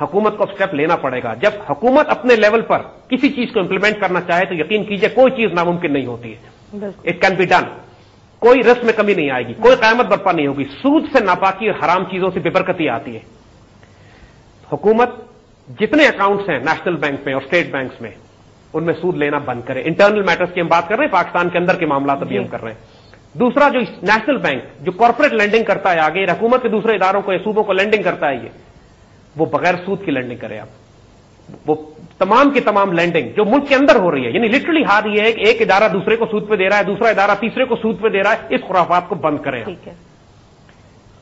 Speaker 2: हुकूमत को स्टेप लेना पड़ेगा। जब हुकूमत अपने लेवल पर किसी चीज़ को इंप्लीमेंट करना चाहे तो यकीन कीजिए कोई चीज़ नामुमकिन नहीं होती है। इट कैन बी डन कोई रस में कमी नहीं आएगी। कोई कायमत बर्पा नहीं होगी। सूद से नापाकी और हराम चीज़ों से बेबरकती आती है। हुकूमत जितने अकाउंट्स हैं नेशनल बैंक में और स्टेट बैंक में उनमें सूद लेना बंद करें। इंटरनल मैटर्स की हम बात कर रहे हैं पाकिस्तान के अंदर के मामला तभी हम कर रहे हैं। दूसरा जो नेशनल बैंक जो कॉरपोरेट लैंडिंग करता है आगे हुकूमत के दूसरे इदारों को सूबों को लैंडिंग करता है ये। वो बगैर सूद की लैंडिंग करें आप। वो तमाम की तमाम लैंडिंग जो मुल्क के अंदर हो रही है यानी लिटरली हार ये है कि एक इदारा दूसरे को सूद पे दे रहा है दूसरा इदारा तीसरे को सूद पे दे रहा है इस खुराफात को बंद करें ठीक है।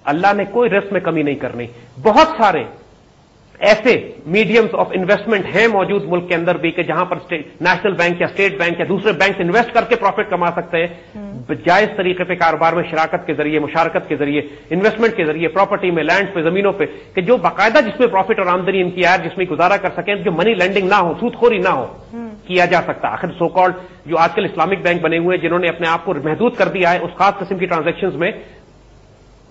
Speaker 2: अल्लाह ने कोई रस्म में कमी नहीं करनी। बहुत सारे ऐसे मीडियम्स ऑफ़ इन्वेस्टमेंट हैं मौजूद मुल्क के अंदर भी कि जहाँ पर नेशनल बैंक या स्टेट बैंक या दूसरे बैंक इन्वेस्ट करके प्रॉफिट कमा सकते हैं हम्म। जायज़ तरीके पे कारोबार में शराकत के ज़रिए मुशारकत के ज़रिए इन्वेस्टमेंट के ज़रिए प्रॉपर्टी में लैंड पे जमीनों पे कि जो बाकायदा जिसमें प्रॉफिट और आमदनी इनकी आय जिसमें गुजारा कर सकें जो मनी लैंडिंग ना हो सूदखोरी ना हो हम्म। किया जा सकता आखिर सो कॉल्ड जो आजकल इस्लामिक बैंक बने हुए हैं जिन्होंने अपने आप को महदूद कर दिया है उस खास किस्म की ट्रांजेक्शन में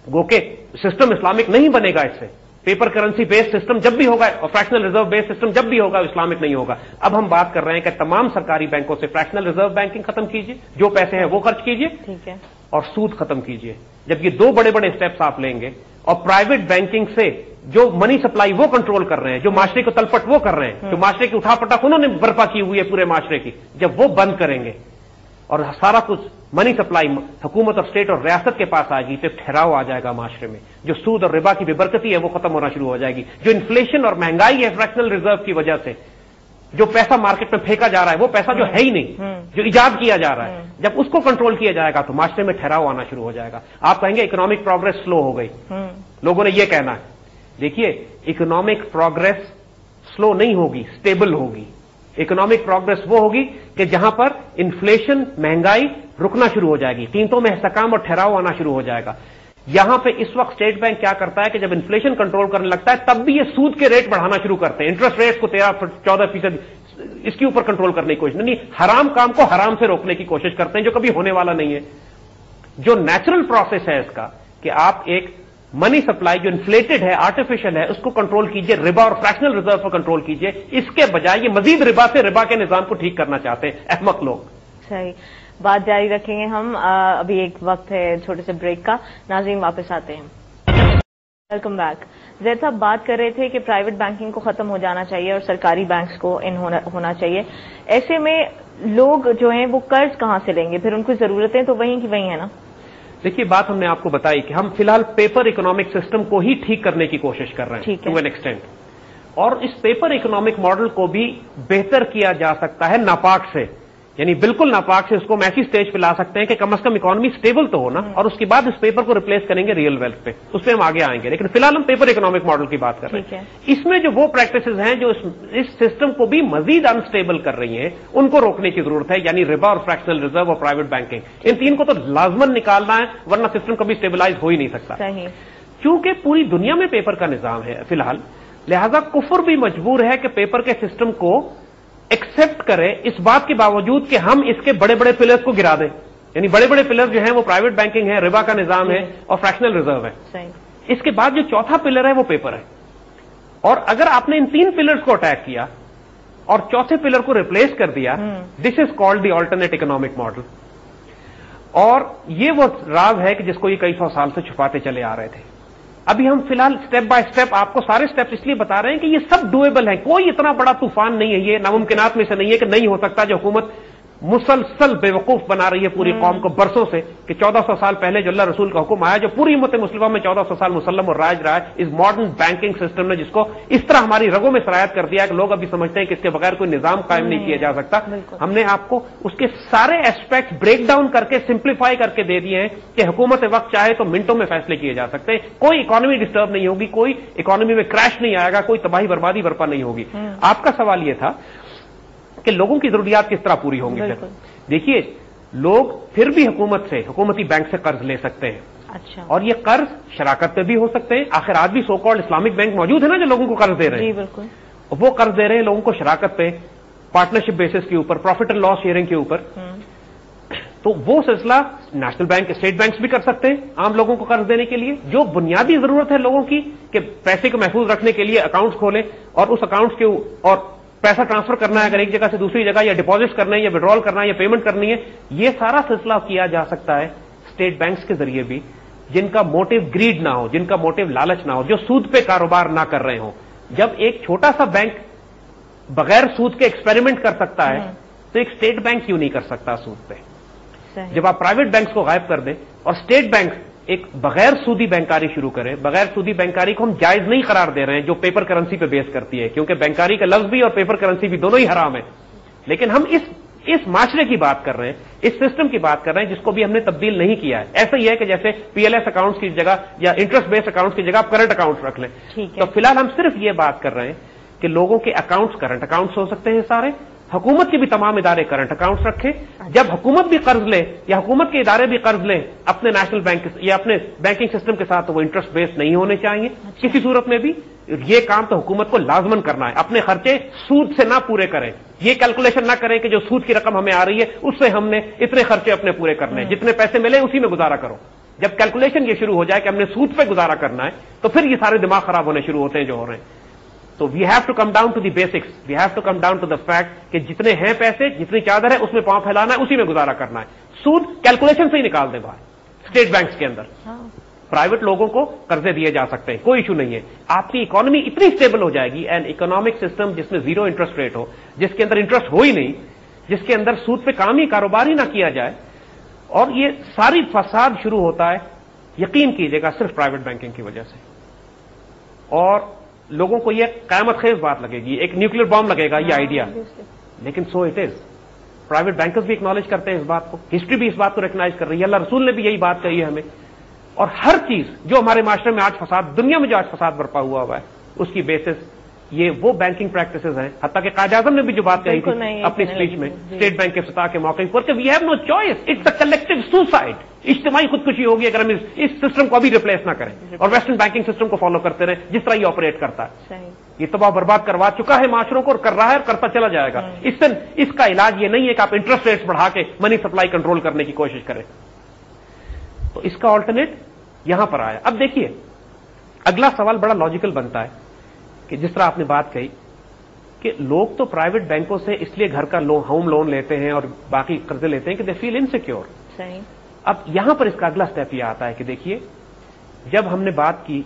Speaker 2: गोके सिस्टम इस्लामिक नहीं बनेगा इससे पेपर करेंसी बेस्ड सिस्टम जब भी होगा और फ्रैक्शनल रिज़र्व बेस्ड सिस्टम जब भी होगा इस्लामिक नहीं होगा। अब हम बात कर रहे हैं कि तमाम सरकारी बैंकों से फ्रैक्शनल रिज़र्व बैंकिंग खत्म कीजिए जो पैसे हैं वो खर्च कीजिए ठीक है। और सूद खत्म कीजिए। जब ये दो बड़े बड़े स्टेप्स आप लेंगे और प्राइवेट बैंकिंग से जो मनी सप्लाई वो कंट्रोल कर रहे हैं जो माशरे को तलपट वो कर रहे हैं जो माशरे की उठापटक उन्होंने बर्पा की हुई है पूरे माशरे की जब वो बंद करेंगे और सारा कुछ मनी सप्लाई हुकूमत और स्टेट और रियासत के पास आएगी तो ठहराव आ जाएगा माशरे में। जो सूद और रिबा की बेबरकती है वो खत्म होना शुरू हो जाएगी। जो इन्फ्लेशन और महँगाई है फ्रैक्शनल रिज़र्व की वजह से जो पैसा मार्केट में फेंका जा रहा है वो पैसा जो है ही नहीं हम्म। जो इजाद किया जा रहा है। हम्म। जब उसको कंट्रोल किया जाएगा तो माशरे में ठहराव आना शुरू हो जाएगा। आप कहेंगे इकोनॉमिक प्रोग्रेस स्लो हो गई। हम्म। लोगों ने यह कहना है। देखिए इकोनॉमिक प्रोग्रेस स्लो नहीं होगी स्टेबल होगी। इकोनॉमिक प्रोग्रेस वो होगी कि जहाँ पर इन्फ्लेशन महँगाई रुकना शुरू हो जाएगी, कीमतों में हस्तकाम और ठहराव आना शुरू हो जाएगा। यहाँ पे इस वक्त स्टेट बैंक क्या करता है कि जब इन्फ्लेशन कंट्रोल करने लगता है, तब भी ये सूद के रेट बढ़ाना शुरू करते हैं। इंटरेस्ट रेट को तेरह चौदह फ़ीसद, इसके ऊपर कंट्रोल करने की कोशिश। नहीं, हराम काम को हराम से रोकने की कोशिश करते हैं, जो कभी होने वाला नहीं है। जो नेचुरल प्रोसेस है इसका, कि आप एक मनी सप्लाई जो इन्फ्लेटेड है आर्टिफिशियल है उसको कंट्रोल कीजिए रिबा और फ्रैक्शनल रिज़र्व को कंट्रोल कीजिए। इसके बजाय ये मजीद रिबा से रिबा के निज़ाम को ठीक करना चाहते हैं अहमक लोग।
Speaker 1: सही। बात जारी रखेंगे हम आ, अभी एक वक्त है छोटे से ब्रेक का। नाजीम वापस आते हैं। वेलकम बैक जैद साहब बात कर रहे थे कि प्राइवेट बैंकिंग को खत्म हो जाना चाहिए और सरकारी बैंक्स को इन होना, होना चाहिए। ऐसे में लोग जो हैं वो कर्ज कहाँ से लेंगे? फिर उनको जरूरतें तो वहीं की वहीं है ना?
Speaker 2: देखिए बात हमने आपको बताई कि हम फ़िलहाल पेपर इकोनॉमिक सिस्टम को ही ठीक करने की कोशिश कर रहे हैं टू एन एक्सटेंट और इस पेपर इकोनॉमिक मॉडल को भी बेहतर किया जा सकता है नापाक से। यानी बिल्कुल नापाक से उसको हम ऐसी स्टेज पे ला सकते हैं कि कम से कम इकोनॉमी स्टेबल तो हो ना। और उसके बाद इस पेपर को रिप्लेस करेंगे रियल वेल्थ पे। उस पर हम आगे आएँगे। लेकिन फ़िलहाल हम पेपर इकोनॉमिक मॉडल की बात कर रहे हैं। इसमें जो वो प्रैक्टिस हैं जो इस, इस सिस्टम को भी मजीद अनस्टेबल कर रही हैं उनको रोकने की ज़रूरत है यानी रिबा और फ्रैक्शनल रिज़र्व और प्राइवेट बैंकिंग इन तीन को तो लाजमन निकालना है वरना सिस्टम कभी स्टेबलाइज हो ही नहीं सकता। क्योंकि पूरी दुनिया में पेपर का निज़ाम है फ़िलहाल। लिहाजा कुफर भी मजबूर है कि पेपर के सिस्टम को एक्सेप्ट करें इस बात के बावजूद कि हम इसके बड़े बड़े पिलर्स को गिरा दें। यानी बड़े बड़े पिलर जो हैं वो प्राइवेट बैंकिंग है रिबा का निज़ाम है और फ्रैक्शनल रिज़र्व है। इसके बाद जो चौथा पिलर है वो पेपर है। और अगर आपने इन तीन पिलर्स को अटैक किया और चौथे पिलर को रिप्लेस कर दिया this is called the alternate economic model और ये वो राज है कि जिसको ये कई सौ साल से छुपाते चले आ रहे थे। अभी हम फ़िलहाल स्टेप बाय स्टेप आपको सारे स्टेप इसलिए बता रहे हैं कि ये सब डुएबल है। कोई इतना बड़ा तूफ़ान नहीं है। ये नामुमकिनात में से नहीं है कि नहीं हो सकता जो हुकूमत मुसलसल बेवकूफ़ बना रही है पूरी
Speaker 1: हम्म।
Speaker 2: कौम को बरसों से कि 1400 साल पहले जो अल्लाह रसूल का हुक्म आया जो पूरी उम्मत मुस्लिमा में 1400 साल मुसलम और राज रहा है इस मॉडर्न बैंकिंग सिस्टम ने जिसको इस तरह हमारी रगों में सरायत कर दिया कि लोग अभी समझते हैं कि इसके बगैर कोई निज़ाम कायम नहीं किया जा सकता। हमने आपको उसके सारे एस्पेक्ट ब्रेक डाउन करके सिंप्लीफाई करके दे दिए हैं कि हुकूमत वक्त चाहे तो मिनटों में फैसले किए जा सकते हैं। कोई इकोनॉमी डिस्टर्ब नहीं होगी कोई इकोनॉमी में क्रैश नहीं आएगा कोई तबाही बर्बादी बर्पा नहीं होगी। आपका सवाल यह था कि लोगों की जरूरियात किस तरह पूरी होंगी फिर? देखिए लोग फिर भी हुकूमत से हुकूमती बैंक से कर्ज ले सकते हैं।
Speaker 1: अच्छा।
Speaker 2: और ये कर्ज शराकत पे भी हो सकते हैं। आखिर आज भी सो कॉल्ड इस्लामिक बैंक मौजूद है ना जो लोगों को कर्ज दे रहे हैं?
Speaker 1: बिल्कुल।
Speaker 2: वो कर्ज दे रहे हैं लोगों को शराकत पे पार्टनरशिप बेसिस के ऊपर प्रॉफिट एंड लॉस शेयरिंग के ऊपर।
Speaker 1: हम्म,
Speaker 2: तो वो सिलसिला नेशनल बैंक स्टेट बैंक भी कर सकते हैं आम लोगों को कर्ज देने के लिए। जो बुनियादी ज़रूरत है लोगों की कि पैसे को महफूज रखने के लिए अकाउंट्स खोलें और उस अकाउंट्स के और पैसा ट्रांसफ़र करना है अगर एक जगह से दूसरी जगह या डिपॉजिट करना है या विड्रॉल करना है या पेमेंट करनी है ये सारा सिलसिला किया जा सकता है स्टेट बैंक्स के ज़रिए भी जिनका मोटिव ग्रीड ना हो जिनका मोटिव लालच ना हो जो सूद पे कारोबार ना कर रहे हो। जब एक छोटा सा बैंक बगैर सूद के एक्सपेरिमेंट कर सकता है तो एक स्टेट बैंक क्यों नहीं कर सकता सूद पे? जब आप प्राइवेट बैंक्स को गायब कर दें और स्टेट बैंक एक बगैर सूदी बैंकारी शुरू करें बगैर सूदी बैंकारी को हम जायज़ नहीं करार दे रहे हैं जो पेपर करेंसी पे बेस करती है क्योंकि बैंकारी का लफ्ज भी और पेपर करेंसी भी दोनों ही हराम है। लेकिन हम इस इस माशरे की बात कर रहे हैं इस सिस्टम की बात कर रहे हैं जिसको भी हमने तब्दील नहीं किया है। ऐसा ही है कि जैसे पीएलएस अकाउंट्स की जगह या इंटरेस्ट बेस्ड अकाउंट्स की जगह आप करंट अकाउंट्स रख लें। तो फ़िलहाल हम सिर्फ़ ये बात कर रहे हैं कि लोगों के अकाउंट्स करंट अकाउंट्स हो सकते हैं सारे हुकूमत के भी तमाम इदारे करंट अकाउंट्स रखें। जब हुकूमत भी कर्ज ले या हुकूमत के इदारे भी कर्ज लें अपने नेशनल बैंक या अपने बैंकिंग सिस्टम के साथ तो वो इंटरेस्ट बेस्ड नहीं होने चाहिए। किसी सूरत में भी ये काम तो हुकूमत को लाजमन करना है। अपने खर्चे सूद से ना पूरे करें। ये कैलकुलेशन ना करें कि जो सूद की रकम हमें आ रही है उससे हमने इतने खर्चे अपने पूरे करने हैं। जितने पैसे मिले उसी में गुजारा करो। जब कैलकुलेशन ये शुरू हो जाए कि हमने सूद पे गुजारा करना है तो फिर ये सारे दिमाग खराब होने शुरू होते हैं जो हो रहे हैं। तो we have to come down to the basics we have to come down to the fact कि जितने हैं पैसे जितनी चादर है उसमें पाँव फैलाना है उसी में गुजारा करना है। सूद कैलकुलेशन से ही निकाल दे बाहर स्टेट बैंक्स के अंदर।
Speaker 1: हाँ।
Speaker 2: प्राइवेट लोगों को कर्जे दिए जा सकते हैं कोई इशू नहीं है। आपकी इकोनॉमी इतनी स्टेबल हो जाएगी एंड इकोनॉमिक सिस्टम जिसमें ज़ीरो इंटरेस्ट रेट हो जिसके अंदर इंटरेस्ट हो ही नहीं जिसके अंदर सूद पे काम ही कारोबार ही ना किया जाए और ये सारी फसाद शुरू होता है यकीन कीजिएगा सिर्फ़ प्राइवेट बैंकिंग की वजह से। और लोगों को यह कायमत खेज बात लगेगी एक न्यूक्लियर बॉम्ब लगेगा ये आइडिया लेकिन so it is private bankers भी एक्नॉलेज करते हैं इस बात को। हिस्ट्री भी इस बात को रिकग्नाइज कर रही है। अल्लाह रसूल ने भी यही बात कही है हमें। और हर चीज़ जो हमारे माशरे में आज फसाद दुनिया में जो आज फसाद बरपा हुआ हुआ है उसकी बेसिस ये वो बैंकिंग प्रैक्टिसेस हैं। हत्या के काज आज़म ने भी जो बात कही थी अपनी स्पीच में। स्टेट बैंक के सतह के मौके पर। कि we have no choice it's a collective suicide इज्तमाही खुदकुशी होगी अगर हम इस, इस सिस्टम को अभी रिप्लेस ना करें। और वेस्टर्न बैंकिंग सिस्टम को फॉलो करते रहे जिस तरह ये ऑपरेट करता है। ये तबाह बर्बाद करवा चुका है माशरों को और कर रहा है और करता चला जाएगा। इससे इसका इलाज ये नहीं है कि आप इंटरेस्ट रेट्स बढ़ा के मनी सप्लाई कंट्रोल करने की कोशिश करें। तो इसका ऑल्टरनेट यहाँ पर आया। अब देखिए अगला सवाल बड़ा लॉजिकल बनता है कि जिस तरह आपने बात कही कि लोग तो प्राइवेट बैंकों से इसलिए घर का लोन होम लोन लेते हैं और बाकी कर्जे लेते हैं कि दे फील इनसिक्योर
Speaker 1: सही।
Speaker 2: अब यहाँ पर इसका अगला स्टेप यह आता है कि देखिए जब हमने बात की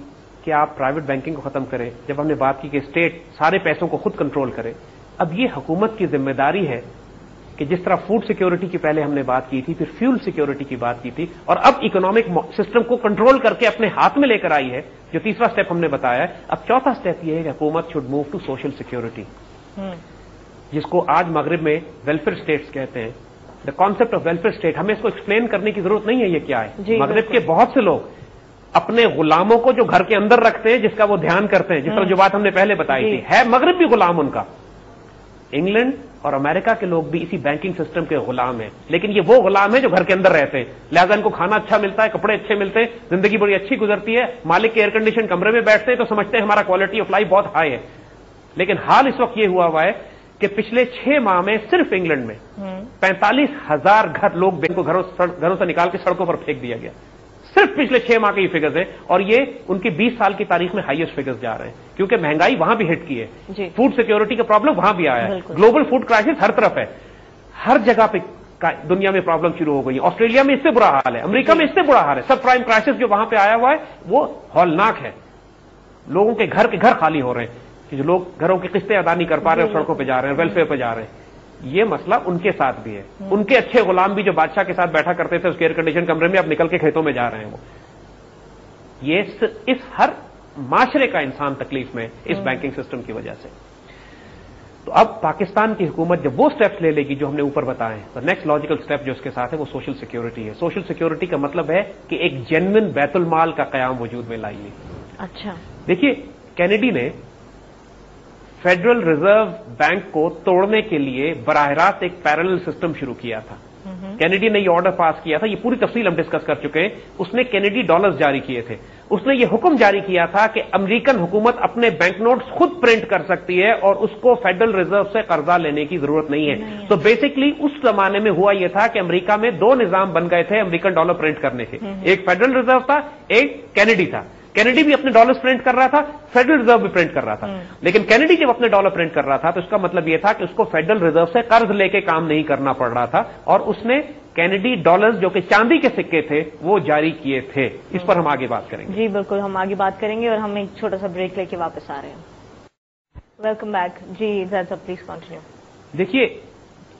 Speaker 2: कि आप प्राइवेट बैंकिंग को खत्म करें जब हमने बात की कि स्टेट सारे पैसों को खुद कंट्रोल करे अब ये हुकूमत की ज़िम्मेदारी है कि जिस तरह फ़ूड सिक्योरिटी की पहले हमने बात की थी फिर फ्यूल सिक्योरिटी की बात की थी और अब इकोनॉमिक सिस्टम को कंट्रोल करके अपने हाथ में लेकर आई है जो तीसरा स्टेप हमने बताया है। अब चौथा स्टेप यह है कि हुकूमत should move to social security जिसको आज मगरब में वेलफेयर स्टेट्स कहते हैं। The concept of welfare state हमें इसको एक्सप्लेन करने की ज़रूरत नहीं है ये क्या है। मगरब के बहुत से लोग अपने गुलामों को जो घर के अंदर रखते हैं जिसका वो ध्यान करते हैं जिस तरह जो बात हमने पहले बताई थी है मगरब भी गुलाम उनका। इंग्लैंड और अमेरिका के लोग भी इसी बैंकिंग सिस्टम के गुलाम हैं। लेकिन ये वो गुलाम है जो घर के अंदर रहते हैं। लिहाजा इनको खाना अच्छा मिलता है कपड़े अच्छे मिलते हैं ज़िंदगी बड़ी अच्छी गुजरती है मालिक के एयर कंडीशन कमरे में बैठते हैं तो समझते हैं हमारा क्वालिटी ऑफ़ लाइफ बहुत हाई है। लेकिन हाल इस वक्त ये हुआ हुआ है कि पिछले छह माह में सिर्फ़ इंग्लैंड में
Speaker 1: हम्म।
Speaker 2: पैंतालीस हज़ार घर लोग बैंक को घरों घरों से निकाल के सड़कों पर फेंक दिया गया। सिर्फ़ पिछले छह माह के ये फिगर्स हैं और ये उनकी 20 साल की तारीख में हाईएस्ट फिगर्स जा रहे हैं। क्योंकि महँगाई वहाँ भी हिट की है। फ़ूड सिक्योरिटी का प्रॉब्लम वहाँ भी आया है। ग्लोबल फ़ूड क्राइसिस हर तरफ़ है। हर जगह पे दुनिया में प्रॉब्लम शुरू हो गई है। ऑस्ट्रेलिया में इससे बुरा हाल है। अमेरिका में इससे बुरा हाल है। सब प्राइम क्राइसिस जो वहाँ पे आया हुआ है वो हॉलनाक है। लोगों के घर के घर खाली हो रहे हैं। कि जो लोग घरों की किस्तें अदा नहीं कर पा रहे हैं सड़कों पे जा रहे हैं वेलफेयर पे जा रहे हैं। ये मसला उनके साथ भी है। उनके अच्छे गुलाम भी जो बादशाह के साथ बैठा करते थे उसके एयर कंडीशन कमरे में अब निकल के खेतों में जा रहे हैं वो। ये इस हर माशरे का इंसान तकलीफ़ में इस बैंकिंग सिस्टम की वजह से। तो अब पाकिस्तान की हुकूमत जब वो स्टेप्स ले लेगी जो हमने ऊपर बताए तो नेक्स्ट लॉजिकल स्टेप जो इसके साथ है वो सोशल सिक्योरिटी है। सोशल सिक्योरिटी का मतलब है कि एक जेनविन बैतुल माल का कयाम वजूद में लाइए
Speaker 1: अच्छा।
Speaker 2: देखिए कैनेडी ने फेडरल रिज़र्व बैंक को तोड़ने के लिए बराह रास्त एक पैरल सिस्टम शुरू किया था। कैनेडी ने ये ऑर्डर पास किया था। ये पूरी तफसील हम डिस्कस कर चुके हैं। उसने कैनेडी डॉलर्स जारी किए थे। उसने ये हुक्म जारी किया था कि अमेरिकन हुकूमत अपने बैंक नोट्स खुद प्रिंट कर सकती है और उसको फेडरल रिज़र्व से कर्जा लेने की ज़रूरत नहीं है। तो बेसिकली उस जमाने में हुआ यह था कि अमेरिका में दो निज़ाम बन गए थे अमेरिकन डॉलर प्रिंट करने के। एक फेडरल रिज़र्व था एक कैनेडी था। कैनेडी भी अपने डॉलर्स प्रिंट कर रहा था फेडरल रिज़र्व भी प्रिंट कर रहा था। लेकिन कैनेडी जब अपने डॉलर प्रिंट कर रहा था तो इसका मतलब यह था कि उसको फेडरल रिज़र्व से कर्ज लेके काम नहीं करना पड़ रहा था और उसने कैनेडी डॉलर्स जो कि चांदी के सिक्के थे वो जारी किए थे। इस पर हम आगे बात करेंगे।
Speaker 1: जी बिल्कुल हम आगे बात करेंगे और हम एक छोटा सा ब्रेक लेके वापस आ रहे हैं। वेलकम बैक जी प्लीज़ कंटिन्यू
Speaker 2: देखिए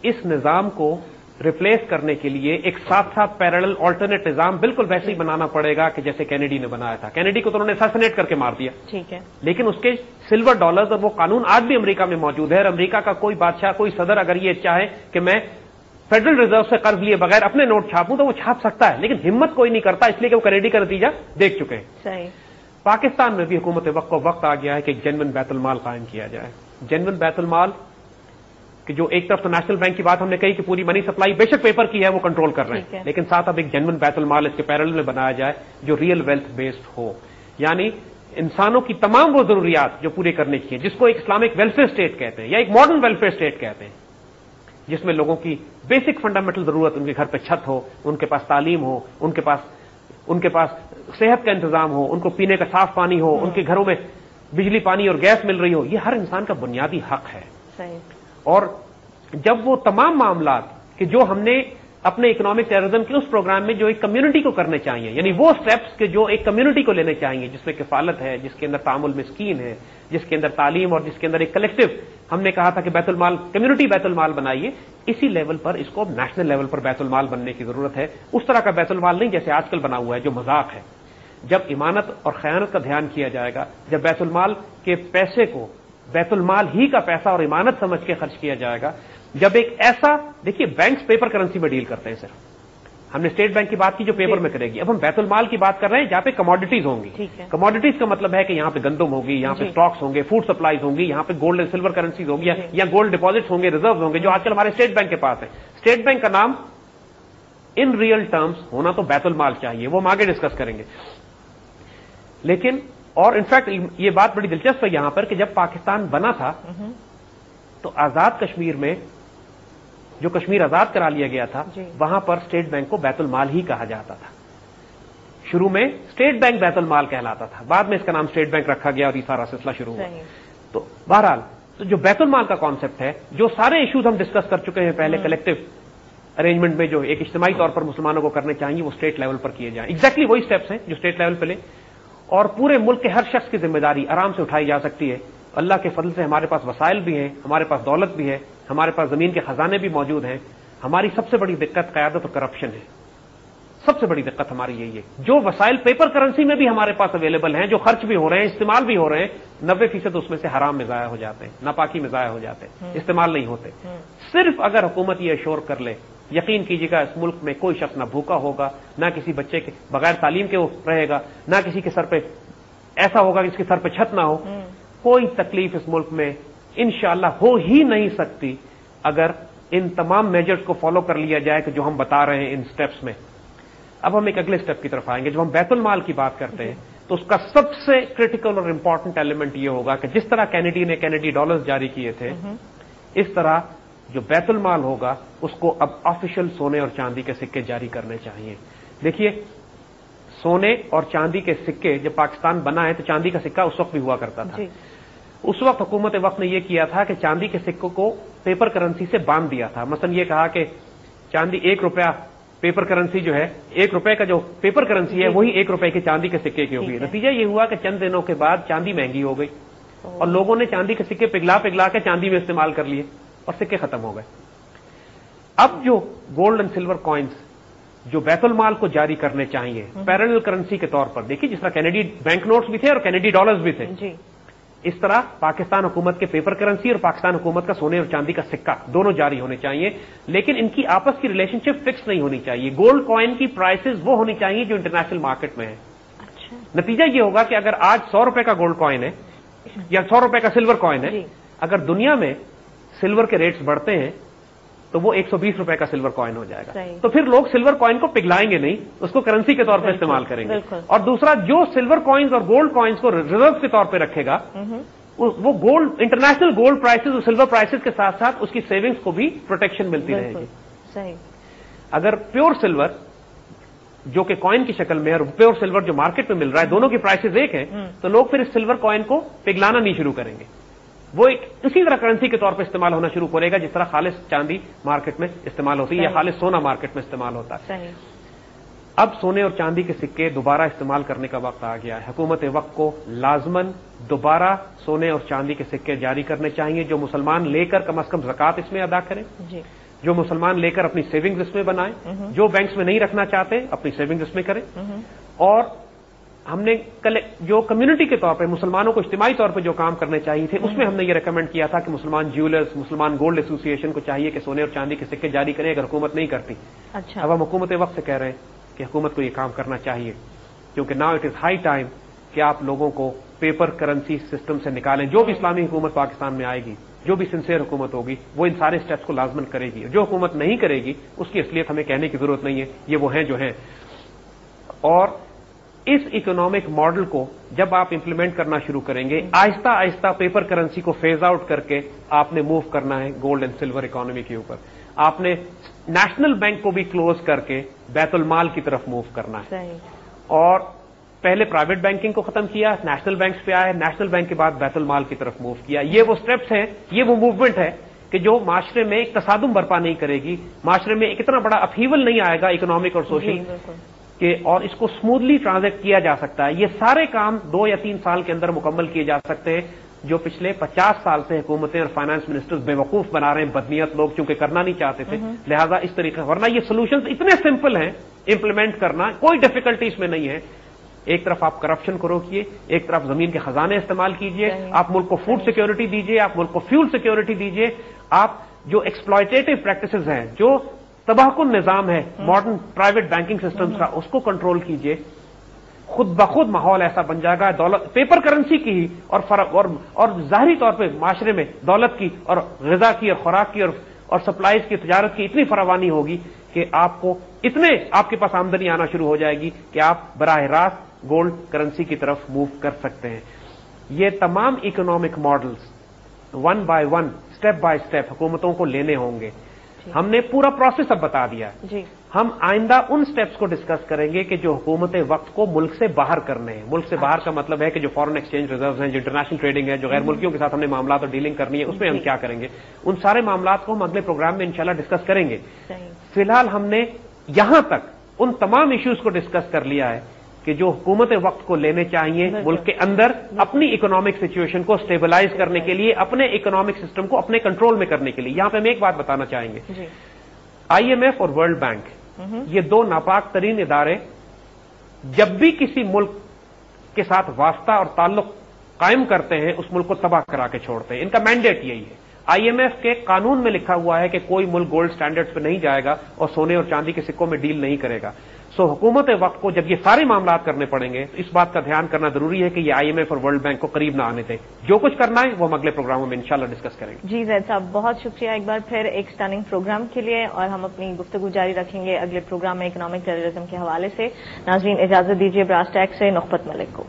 Speaker 2: इस निज़ाम को रिप्लेस करने के लिए एक साथ साथ पैरल ऑल्टरनेट निज़ाम बिल्कुल वैसे ही बनाना पड़ेगा कि जैसे कैनेडी ने बनाया था। कैनेडी को तो उन्होंने सैसनेट करके मार दिया।
Speaker 1: ठीक है।
Speaker 2: लेकिन उसके सिल्वर डॉलर्स और वो कानून आज भी अमेरिका में मौजूद है और अमेरिका का कोई बादशाह कोई सदर अगर ये चाहे कि मैं फेडरल रिज़र्व से कर्ज लिए बगैर अपने नोट छापूं तो वो छाप सकता है। लेकिन हिम्मत कोई नहीं करता इसलिए कि वो कैनेडी का नतीजा देख चुके हैं। पाकिस्तान में भी हुकूमत वक्त को वक्त आ गया है कि जेनविन बैतुलमाल कायम किया जाए। जेनविन बैतुलमाल कि जो एक तरफ़ तो नेशनल बैंक की बात हमने कही कि पूरी मनी सप्लाई बेशक पेपर की है वो कंट्रोल कर रहे हैं। लेकिन साथ अब एक जेनविन बैतुल माल इसके पैरल में बनाया जाए जो रियल वेल्थ बेस्ड हो। यानी इंसानों की तमाम वो जरूरियात जो पूरे करने की है जिसको एक इस्लामिक वेलफेयर स्टेट कहते हैं या एक मॉडर्न वेलफेयर स्टेट कहते हैं जिसमें लोगों की बेसिक फंडामेंटल ज़रूरत उनके घर पर छत हो उनके पास तालीम हो उनके पास उनके पास सेहत का इंतज़ाम हो उनको पीने का साफ़ पानी हो उनके घरों में बिजली पानी और गैस मिल रही हो यह हर इंसान का बुनियादी हक है।
Speaker 1: सही।
Speaker 2: और जब वो तमाम मामला कि जो हमने अपने इकोनॉमिक टेररिज्म के उस प्रोग्राम में जो एक कम्युनिटी को करने चाहिए, यानी वो स्टेप्स के जो एक कम्युनिटी को लेने चाहिए, जिसमें किफालत है, जिसके अंदर तामुल मिस्कीन है, जिसके अंदर तालीम और जिसके अंदर एक कलेक्टिव हमने कहा था कि बैतुलमाल कम्युनिटी बैतुलमाल बनाइए, इसी लेवल पर, इसको नेशनल लेवल पर बैतुलमाल बनने की ज़रूरत है। उस तरह का बैतुलमाल नहीं, जैसे आजकल बना हुआ है, जो मज़ाक है। जब इमानत और खयानत का ध्यान किया जाएगा, जब बैतुलमाल के पैसे को बैतुलमाल ही का पैसा और इमानत समझ के खर्च किया जाएगा। जब एक ऐसा देखिए बैंक पेपर करेंसी में डील करते हैं सिर्फ़। हमने स्टेट बैंक की बात की जो पेपर में करेगी। अब हम बैतुल माल की बात कर रहे हैं जहाँ पे कमोडिटीज होंगी। कमोडिटीज का मतलब है कि यहाँ पे गंदम होगी यहाँ पे स्टॉक्स होंगे फ़ूड सप्लाईज होंगी यहाँ पे गोल्ड एंड सिल्वर करेंसीज होगी या गोल्ड डिपॉजिट्स होंगे रिज़र्व होंगे जो आजकल हमारे स्टेट बैंक के पास है। स्टेट बैंक का नाम इन रियल टर्म्स होना तो बैतुल माल चाहिए वो हम आगे डिस्कस करेंगे। लेकिन और इनफैक्ट ये बात बड़ी दिलचस्प है यहाँ पर कि जब पाकिस्तान बना था तो आज़ाद कश्मीर में जो कश्मीर आज़ाद करा लिया गया था वहाँ पर स्टेट बैंक को बैतुल माल ही कहा जाता था। शुरू में स्टेट बैंक बैतुल माल कहलाता था। बाद में इसका नाम स्टेट बैंक रखा गया और ये सारा सिलसिला शुरू हुआ। तो बहरहाल तो जो बैतुल माल का कॉन्सेप्ट है जो सारे इश्यूज़ हम डिस्कस कर चुके हैं पहले कलेक्टिव हम्म। अरेंजमेंट में जो एक इज्तमाही तौर पर मुसलमानों को करने चाहिए वो स्टेट लेवल पर किए जाए। एग्जैक्टली वही स्टेप्स हैं जो स्टेट लेवल पर ले। और पूरे मुल्क के हर शख्स की ज़िम्मेदारी आराम से उठाई जा सकती है। अल्लाह के फजल से हमारे पास वसाइल भी हैं हमारे पास दौलत भी है हमारे पास ज़मीन के खजाने भी मौजूद हैं। हमारी सबसे बड़ी दिक्कत क्यादत और करप्शन है। सबसे बड़ी दिक्कत हमारी यही है। जो वसाइल पेपर करेंसी में भी हमारे पास अवेलेबल हैं जो खर्च भी हो रहे हैं इस्तेमाल भी हो रहे हैं नब्बे फ़ीसद उसमें से हराम में जाया हो जाते हैं नापाकी में जाया हो जाते हैं हम्म। इस्तेमाल नहीं होते। हम्म। सिर्फ़ अगर हुकूमत यह शोर कर ले यकीन कीजिएगा इस मुल्क में कोई शख्स ना भूखा होगा ना किसी बच्चे के बगैर तालीम के वो रहेगा ना किसी के सर पे ऐसा होगा कि इसके सर पे छत ना हो। हम्म। कोई तकलीफ़ इस मुल्क में इंशाला हो ही नहीं सकती अगर इन तमाम मेजर्स को फॉलो कर लिया जाए कि जो हम बता रहे हैं इन स्टेप्स में। अब हम एक अगले स्टेप की तरफ़ आएँगे जब हम बैतुल माल की बात करते हैं तो उसका सबसे क्रिटिकल और इंपॉर्टेंट एलिमेंट यह होगा कि जिस तरह कैनेडी ने कैनेडी डॉलर्स जारी किए थे इस तरह जो बैतुल माल होगा उसको अब ऑफिशियल सोने और चांदी के सिक्के जारी करने चाहिए। देखिए सोने और चांदी के सिक्के जब पाकिस्तान बना है तो चांदी का सिक्का उस वक्त भी हुआ करता था। उस वक्त हुकूमत वक्त ने यह किया था कि चांदी के सिक्कों को पेपर करेंसी से बाँध दिया था। मसलन ये कहा कि चांदी एक रुपया पेपर करेंसी जो है एक रुपए का जो पेपर करेंसी है वही एक रुपए के चांदी के सिक्के की होगी। नतीजा ये हुआ कि चंद दिनों के बाद चांदी महँगी हो गई। और लोगों ने चांदी के सिक्के पिघला पिघला के चांदी में इस्तेमाल कर लिए। और सिक्के खत्म हो गए। अब जो गोल्ड एंड सिल्वर कॉइन्स जो बैतुल माल को जारी करने चाहिए पैरेलल करेंसी के तौर पर देखिए जिस तरह कैनेडी बैंक नोट्स भी थे और कैनेडी डॉलर्स भी थे।
Speaker 1: जी।
Speaker 2: इस तरह पाकिस्तान हुकूमत के पेपर करेंसी और पाकिस्तान हुकूमत का सोने और चांदी का सिक्का दोनों जारी होने चाहिए लेकिन इनकी आपस की रिलेशनशिप फिक्स नहीं होनी चाहिए। गोल्ड कॉइन की प्राइसेस वो होनी चाहिए जो इंटरनेशनल मार्केट में है।
Speaker 1: अच्छा।
Speaker 2: नतीजा ये होगा कि अगर आज सौ रुपए का गोल्ड कॉइन है या सौ रुपए का सिल्वर कॉइन है अगर दुनिया में सिल्वर के रेट्स बढ़ते हैं तो वो 120 रुपए का सिल्वर कॉइन हो जाएगा। तो फिर लोग सिल्वर कॉइन को पिघलाएँगे नहीं उसको करेंसी के तौर पर इस्तेमाल करेंगे। और दूसरा जो सिल्वर कॉइन्स और गोल्ड कॉइन्स को रिज़र्व के तौर पर रखेगा वो वो गोल्ड इंटरनेशनल गोल्ड प्राइसेस और सिल्वर प्राइसेस के साथ साथ उसकी सेविंग्स को भी प्रोटेक्शन मिलती रहेगी।
Speaker 1: सही।
Speaker 2: अगर प्योर सिल्वर जो कि कॉइन की शक्ल में है और प्योर सिल्वर जो मार्केट में मिल रहा है दोनों की प्राइसेस एक हैं तो लोग फिर इस सिल्वर कॉइन को पिघलाना नहीं शुरू करेंगे। वो एक इसी तरह करेंसी के तौर पर इस्तेमाल होना शुरू करेगा जिस तरह खालिश चांदी मार्केट में इस्तेमाल होती है या। खालिश सोना मार्केट में इस्तेमाल होता है। अब सोने और चांदी के सिक्के दोबारा इस्तेमाल करने का वक्त आ गया है। हुकूमत वक्त को लाजमन दोबारा सोने और चांदी के सिक्के जारी करने चाहिए जो मुसलमान लेकर कम अज कम जक़ात इसमें अदा करें।
Speaker 1: जी।
Speaker 2: जो मुसलमान लेकर अपनी सेविंग्स इसमें बनाएँ। जो बैंक्स में नहीं रखना चाहते अपनी सेविंग्स इसमें करें। और हमने कल जो कम्युनिटी के तौर पे मुसलमानों को इज्तिमाही तौर पे जो काम करने चाहिए थे उसमें हमने ये रेकमेंड किया था कि मुसलमान ज्वेलर्स मुसलमान गोल्ड एसोसिएशन को चाहिए कि सोने और चांदी के सिक्के जारी करें अगर हुकूमत नहीं करती।
Speaker 1: अच्छा।
Speaker 2: अब हम हुकूमत वक्त से कह रहे हैं कि हुकूमत को ये काम करना चाहिए क्योंकि now it is high time कि आप लोगों को पेपर करेंसी सिस्टम से निकालें। जो भी इस्लामी हुकूमत पाकिस्तान में आएगी जो भी सिंसियर हुकूमत होगी वो इन सारे स्टेप्स को लाजमन करेगी। जो हुकूमत नहीं करेगी उसकी असलियत हमें कहने की ज़रूरत नहीं है ये वो हैं जो हैं। और इस इकोनॉमिक मॉडल को जब आप इंप्लीमेंट करना शुरू करेंगे आहिस्ता आहिस्ता पेपर करेंसी को फ़ेज़ आउट करके आपने मूव करना है गोल्ड एंड सिल्वर इकोनॉमी के ऊपर। आपने नेशनल बैंक को भी क्लोज करके बैतुल माल की तरफ़ मूव करना है। और पहले प्राइवेट बैंकिंग को खत्म किया नेशनल बैंक पे आए नेशनल बैंक के बाद बैतुल माल की तरफ़ मूव किया। ये वो स्टेप्स हैं ये वो मूवमेंट है कि जो माशरे में एक तसादुम बर्पा नहीं करेगी माशरे में एक इतना बड़ा अपहीवल नहीं आएगा इकोनॉमिक और सोशल कि और इसको स्मूथली ट्रांजेक्ट किया जा सकता है। ये सारे काम दो या तीन साल के अंदर मुकम्मल किए जा सकते हैं जो पिछले 50 साल से हुकूमतें और फाइनेंस मिनिस्टर्स बेवकूफ़ बना रहे हैं बदनीयत लोग क्योंकि करना नहीं चाहते थे। लिहाजा इस तरीके वरना ये सोल्यूशन इतने सिंपल हैं इंप्लीमेंट करना कोई डिफिकल्टी इसमें नहीं है। एक तरफ़ आप करप्शन को रोकिए एक तरफ़ ज़मीन के खजाने इस्तेमाल कीजिए। आप मुल्क को फ़ूड सिक्योरिटी दीजिए आप मुल्क को फ्यूल सिक्योरिटी दीजिए। आप जो एक्सप्लॉयटेटिव प्रैक्टिसेस हैं जो तबाहकुन निज़ाम है मॉडर्न प्राइवेट बैंकिंग सिस्टम्स का, उसको कंट्रोल कीजिए। खुद ब खुद माहौल ऐसा बन जाएगा, दौलत पेपर करेंसी की ही, और फ़र्क, और और जाहिरी तौर पे माशरे में दौलत की, और गजा की, और खुराक की, और और सप्लाईज की, तजारत की इतनी फरावानी होगी कि आपको इतने, आपके पास आमदनी आना शुरू हो जाएगी कि आप बराह रास्त गोल्ड करेंसी की तरफ़ मूव कर सकते हैं। ये तमाम economic models one by one step by step हुकूमतों को लेने होंगे। हमने पूरा प्रोसेस अब बता दिया।
Speaker 1: जी।
Speaker 2: हम आइंदा उन स्टेप्स को डिस्कस करेंगे कि जो हुकूमत वक्त को मुल्क से बाहर करने हैं। मुल्क से बाहर का मतलब है कि जो फॉरेन एक्सचेंज रिज़र्व हैं जो इंटरनेशनल ट्रेडिंग है जो गैर मुल्कियों के साथ हमने मामला और डीलिंग करनी है उसमें हम क्या करेंगे? उन सारे मामला को हम अगले प्रोग्राम में इंशाला डिस्कस करेंगे। फ़िलहाल हमने यहाँ तक उन तमाम इश्यूज़ को डिस्कस कर लिया है। कि जो हुकूमत वक्त को लेने चाहिए मुल्क के अंदर अपनी इकोनॉमिक सिचुएशन को स्टेबलाइज करने के लिए अपने इकोनॉमिक सिस्टम को अपने कंट्रोल में करने के लिए। यहाँ पे हम एक बात बताना चाहेंगे। आईएमएफ और वर्ल्ड बैंक ये दो नापाक तरीन इदारे जब भी किसी मुल्क के साथ वास्ता और ताल्लुक कायम करते हैं उस मुल्क को तबाह करा के छोड़ते हैं। इनका मैंडेट यही है। आईएमएफ के कानून में लिखा हुआ है कि कोई मुल्क गोल्ड स्टैंडर्ड्स पर नहीं जाएगा और सोने और चांदी के सिक्कों में डील नहीं करेगा। सो हुकूमत वक्त को जब ये सारे मामला करने पड़ेंगे तो इस बात का ध्यान करना ज़रूरी है कि ये आईएमएफ और वर्ल्ड बैंक को करीब ना आने दें। जो कुछ करना है, वो हम अगले प्रोग्रामों में इंशाल्लाह डिस्कस करेंगे।
Speaker 1: जी जैद साहब, बहुत शुक्रिया एक बार फिर एक स्टनिंग प्रोग्राम के लिए, और हम अपनी गुफ्तगु जारी रखेंगे अगले प्रोग्राम में इकोनॉमिक टेररिज्म के हवाले से। नाजरीन, इजाज़त दीजिए ब्रास टैग से नुखपत मलिक को।